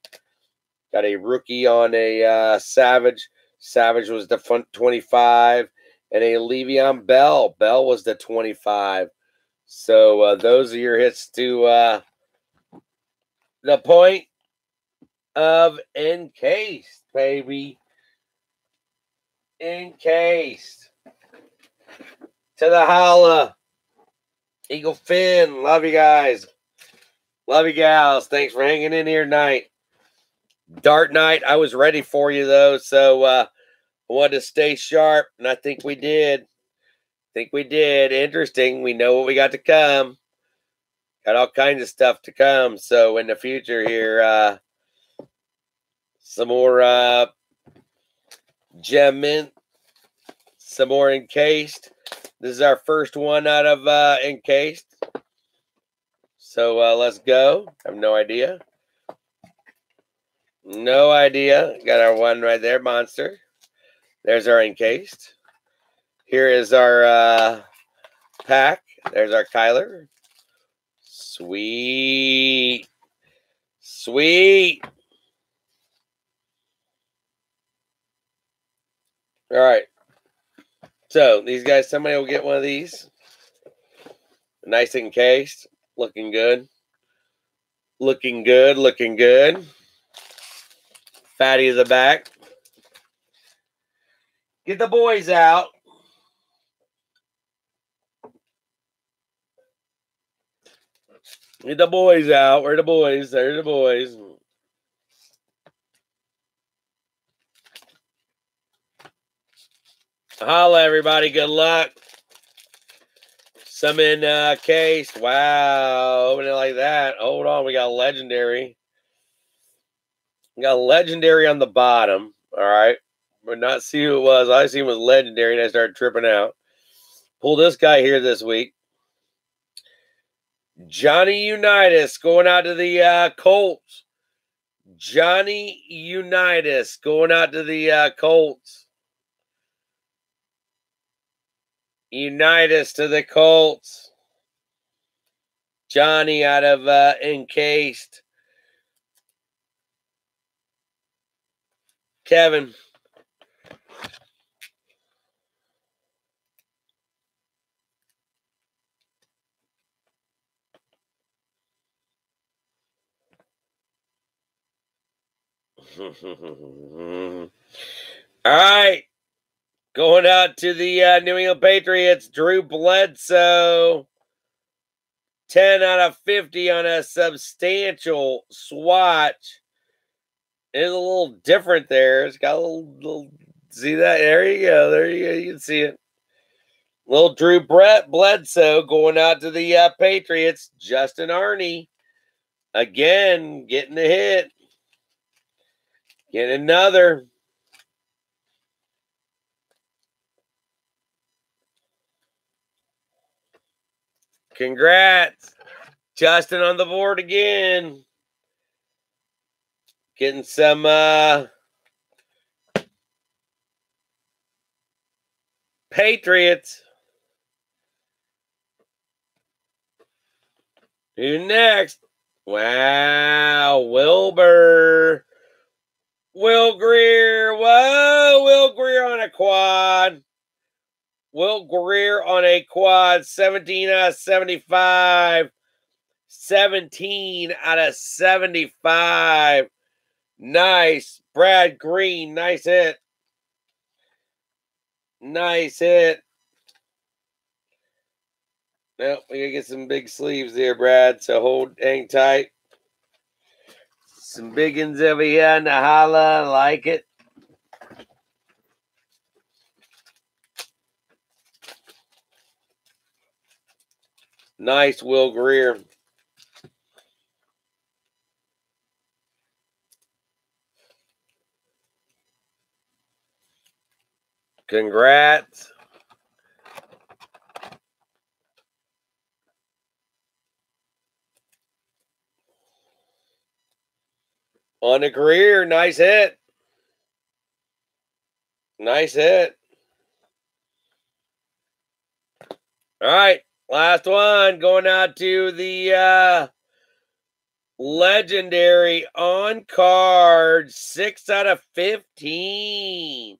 Got a rookie on a uh, Savage. Savage was the 25. And a Le'Veon Bell. Bell was the 25. So uh, those are your hits to uh, the point of encased, baby. Encased. To the holla. Eagle Finn. Love you guys. Love you gals. Thanks for hanging in here tonight. Dark night. I was ready for you though, so uh I wanted to stay sharp, and I think we did. I think we did. Interesting. We know what we got to come. Got all kinds of stuff to come. So in the future here, uh some more uh gem mint, some more encased. This is our first one out of uh encased. So uh let's go. I have no idea. No idea. Got our one right there, monster. There's our encased. Here is our uh, pack. There's our Kyler. Sweet. Sweet. All right. So these guys, somebody will get one of these. Nice encased. Looking good. Looking good. Looking good. Fatty to the back. Get the boys out. Get the boys out. Where the boys? There's the boys. Holla, everybody. Good luck. Some in uh, case. Wow. Open it like that. Hold on. We got legendary. We got legendary on the bottom. All right but not see who it was. I see him was legendary, and I started tripping out. Pull this guy here this week. Johnny Unitas going out to the uh, Colts. Johnny Unitas going out to the uh, Colts. Unitas to the Colts. Johnny out of uh, Encased. Kevin. *laughs* All right. Going out to the uh, New England Patriots, Drew Bledsoe. 10 out of 50 on a substantial swatch. It's a little different there. It's got a little, little see that? There you go. There you go. You can see it. Little Drew Brett Bledsoe going out to the uh, Patriots. Justin Arney again getting the hit. Get another. Congrats. Justin on the board again. Getting some uh Patriots. Who next? Wow, Wilbur. Will Grier. Whoa, Will Grier on a quad. Will Grier on a quad. 17 out of 75. 17 out of 75. Nice. Brad Green. Nice hit. Nice hit. Well, we gotta get some big sleeves here, Brad. So hold, hang tight. Some big ones over here in the holla. Like it. Nice, Will Grier. Congrats. On a career, nice hit. Nice hit. All right, last one going out to the uh, legendary on card, six out of 15.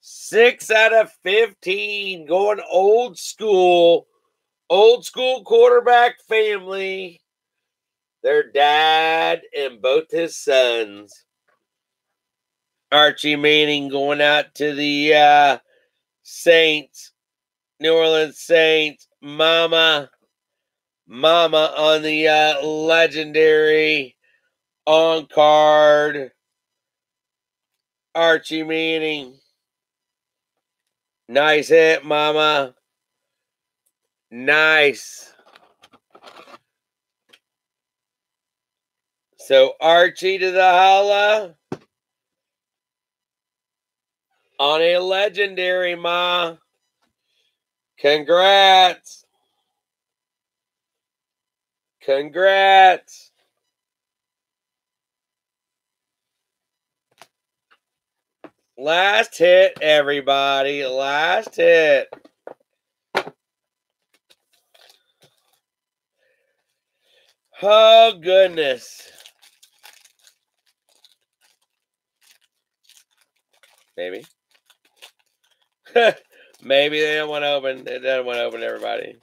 Six out of 15 going old school, old school quarterback family. Their dad and both his sons. Archie Manning going out to the uh, Saints, New Orleans Saints. Mama, Mama on the uh, legendary on card. Archie Manning. Nice hit, Mama. Nice. So Archie to the holla on a legendary, Ma. Congrats. Congrats. Last hit, everybody. Last hit. Oh, goodness. Maybe. *laughs* Maybe they don't want to open. They don't want to open everybody.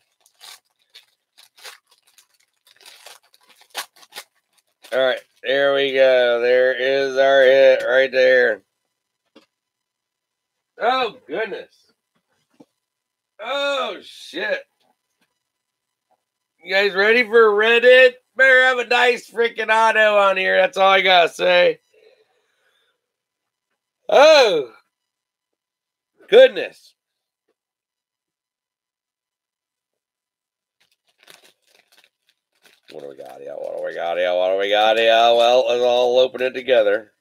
All right, there we go. There is our hit right there. Oh, goodness. Oh, shit. You guys ready for Reddit? Better have a nice freaking auto on here. That's all I got to say. Oh, goodness. What do we got here? What do we got here? What do we got here? Well, let's all open it together.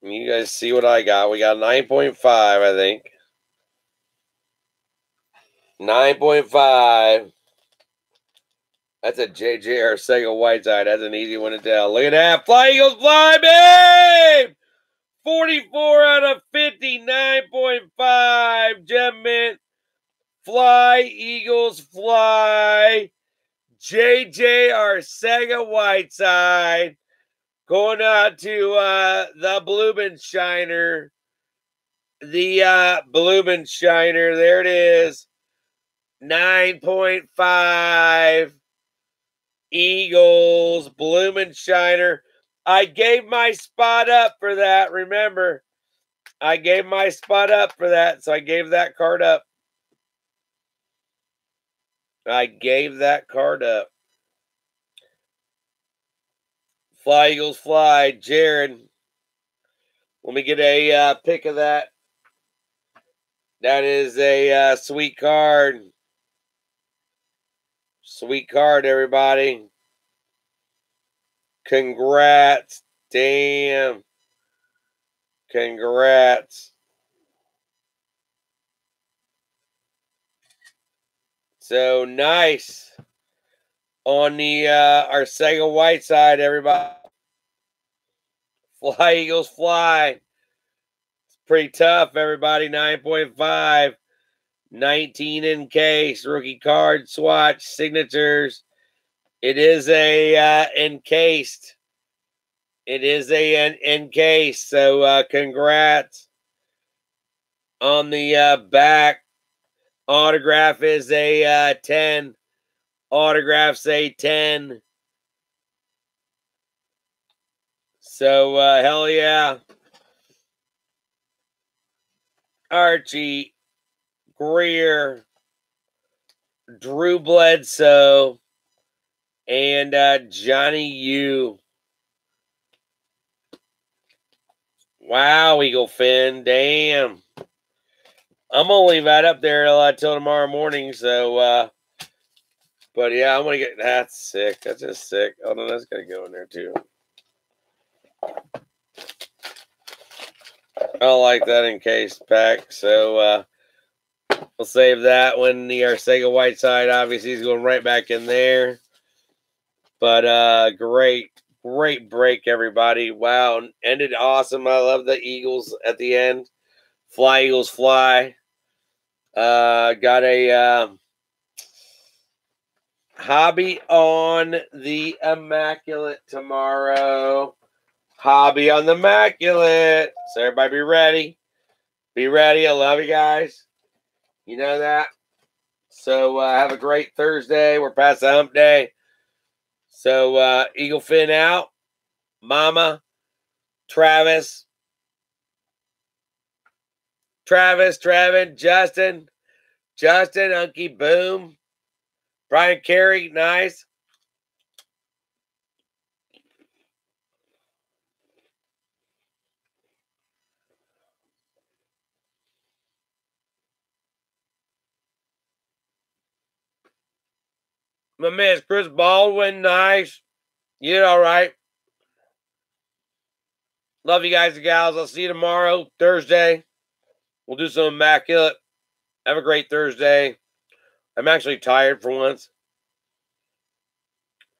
You guys see what I got. We got 9.5, I think. 9.5. That's a JJ Arcega Whiteside. That's an easy one to tell. Look at that. Fly Eagles fly, babe! 44 out of 59.5. Gem Mint. Fly, Eagles fly. JJ Arcega Whiteside. Going out to uh, the Blumenshiner. The uh, Blumenshiner. There it is. 9.5. Eagles. Blumenshiner. I gave my spot up for that. Remember, I gave my spot up for that. So I gave that card up. I gave that card up. Fly Eagles fly. Jared. Let me get a uh, pick of that. That is a uh, sweet card. Sweet card, everybody. Congrats. Damn. Congrats. So nice on the uh, our Arcega Whiteside, everybody. Fly Eagles fly. It's pretty tough, everybody. 9.5. 19 in case. Rookie card swatch signatures. It is a uh, encased. It is a an encased. So uh, congrats on the uh, back. Autograph is a uh, 10. Autograph say 10. So, uh, hell yeah. Archie, Grier, Drew Bledsoe, and uh, Johnny U. Wow, Eagle Finn. Damn. I'm gonna leave that up there till tomorrow morning. So, uh, but yeah, I'm gonna get that's sick. That's just sick. Oh no, that's gonna go in there too. I like that encased pack. So uh, we'll save that when the Arcega Whiteside obviously is going right back in there. But uh, great, great break, everybody. Wow, ended awesome. I love the Eagles at the end. Fly Eagles fly. Uh, got a uh, hobby on the Immaculate tomorrow. Hobby on the Immaculate. So everybody be ready. Be ready. I love you guys. You know that. So uh, have a great Thursday. We're past the hump day. So uh, Eagle Fin out. Mama, Travis, Travis, Trevin, Justin, Justin, Unky Boom, Brian Carey, nice. My man Chris Baldwin, nice. You did all right. Love you guys and gals. I'll see you tomorrow, Thursday. We'll do some immaculate. Have a great Thursday. I'm actually tired for once.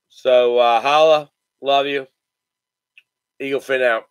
So uh holla. Love you. Eagle fin out.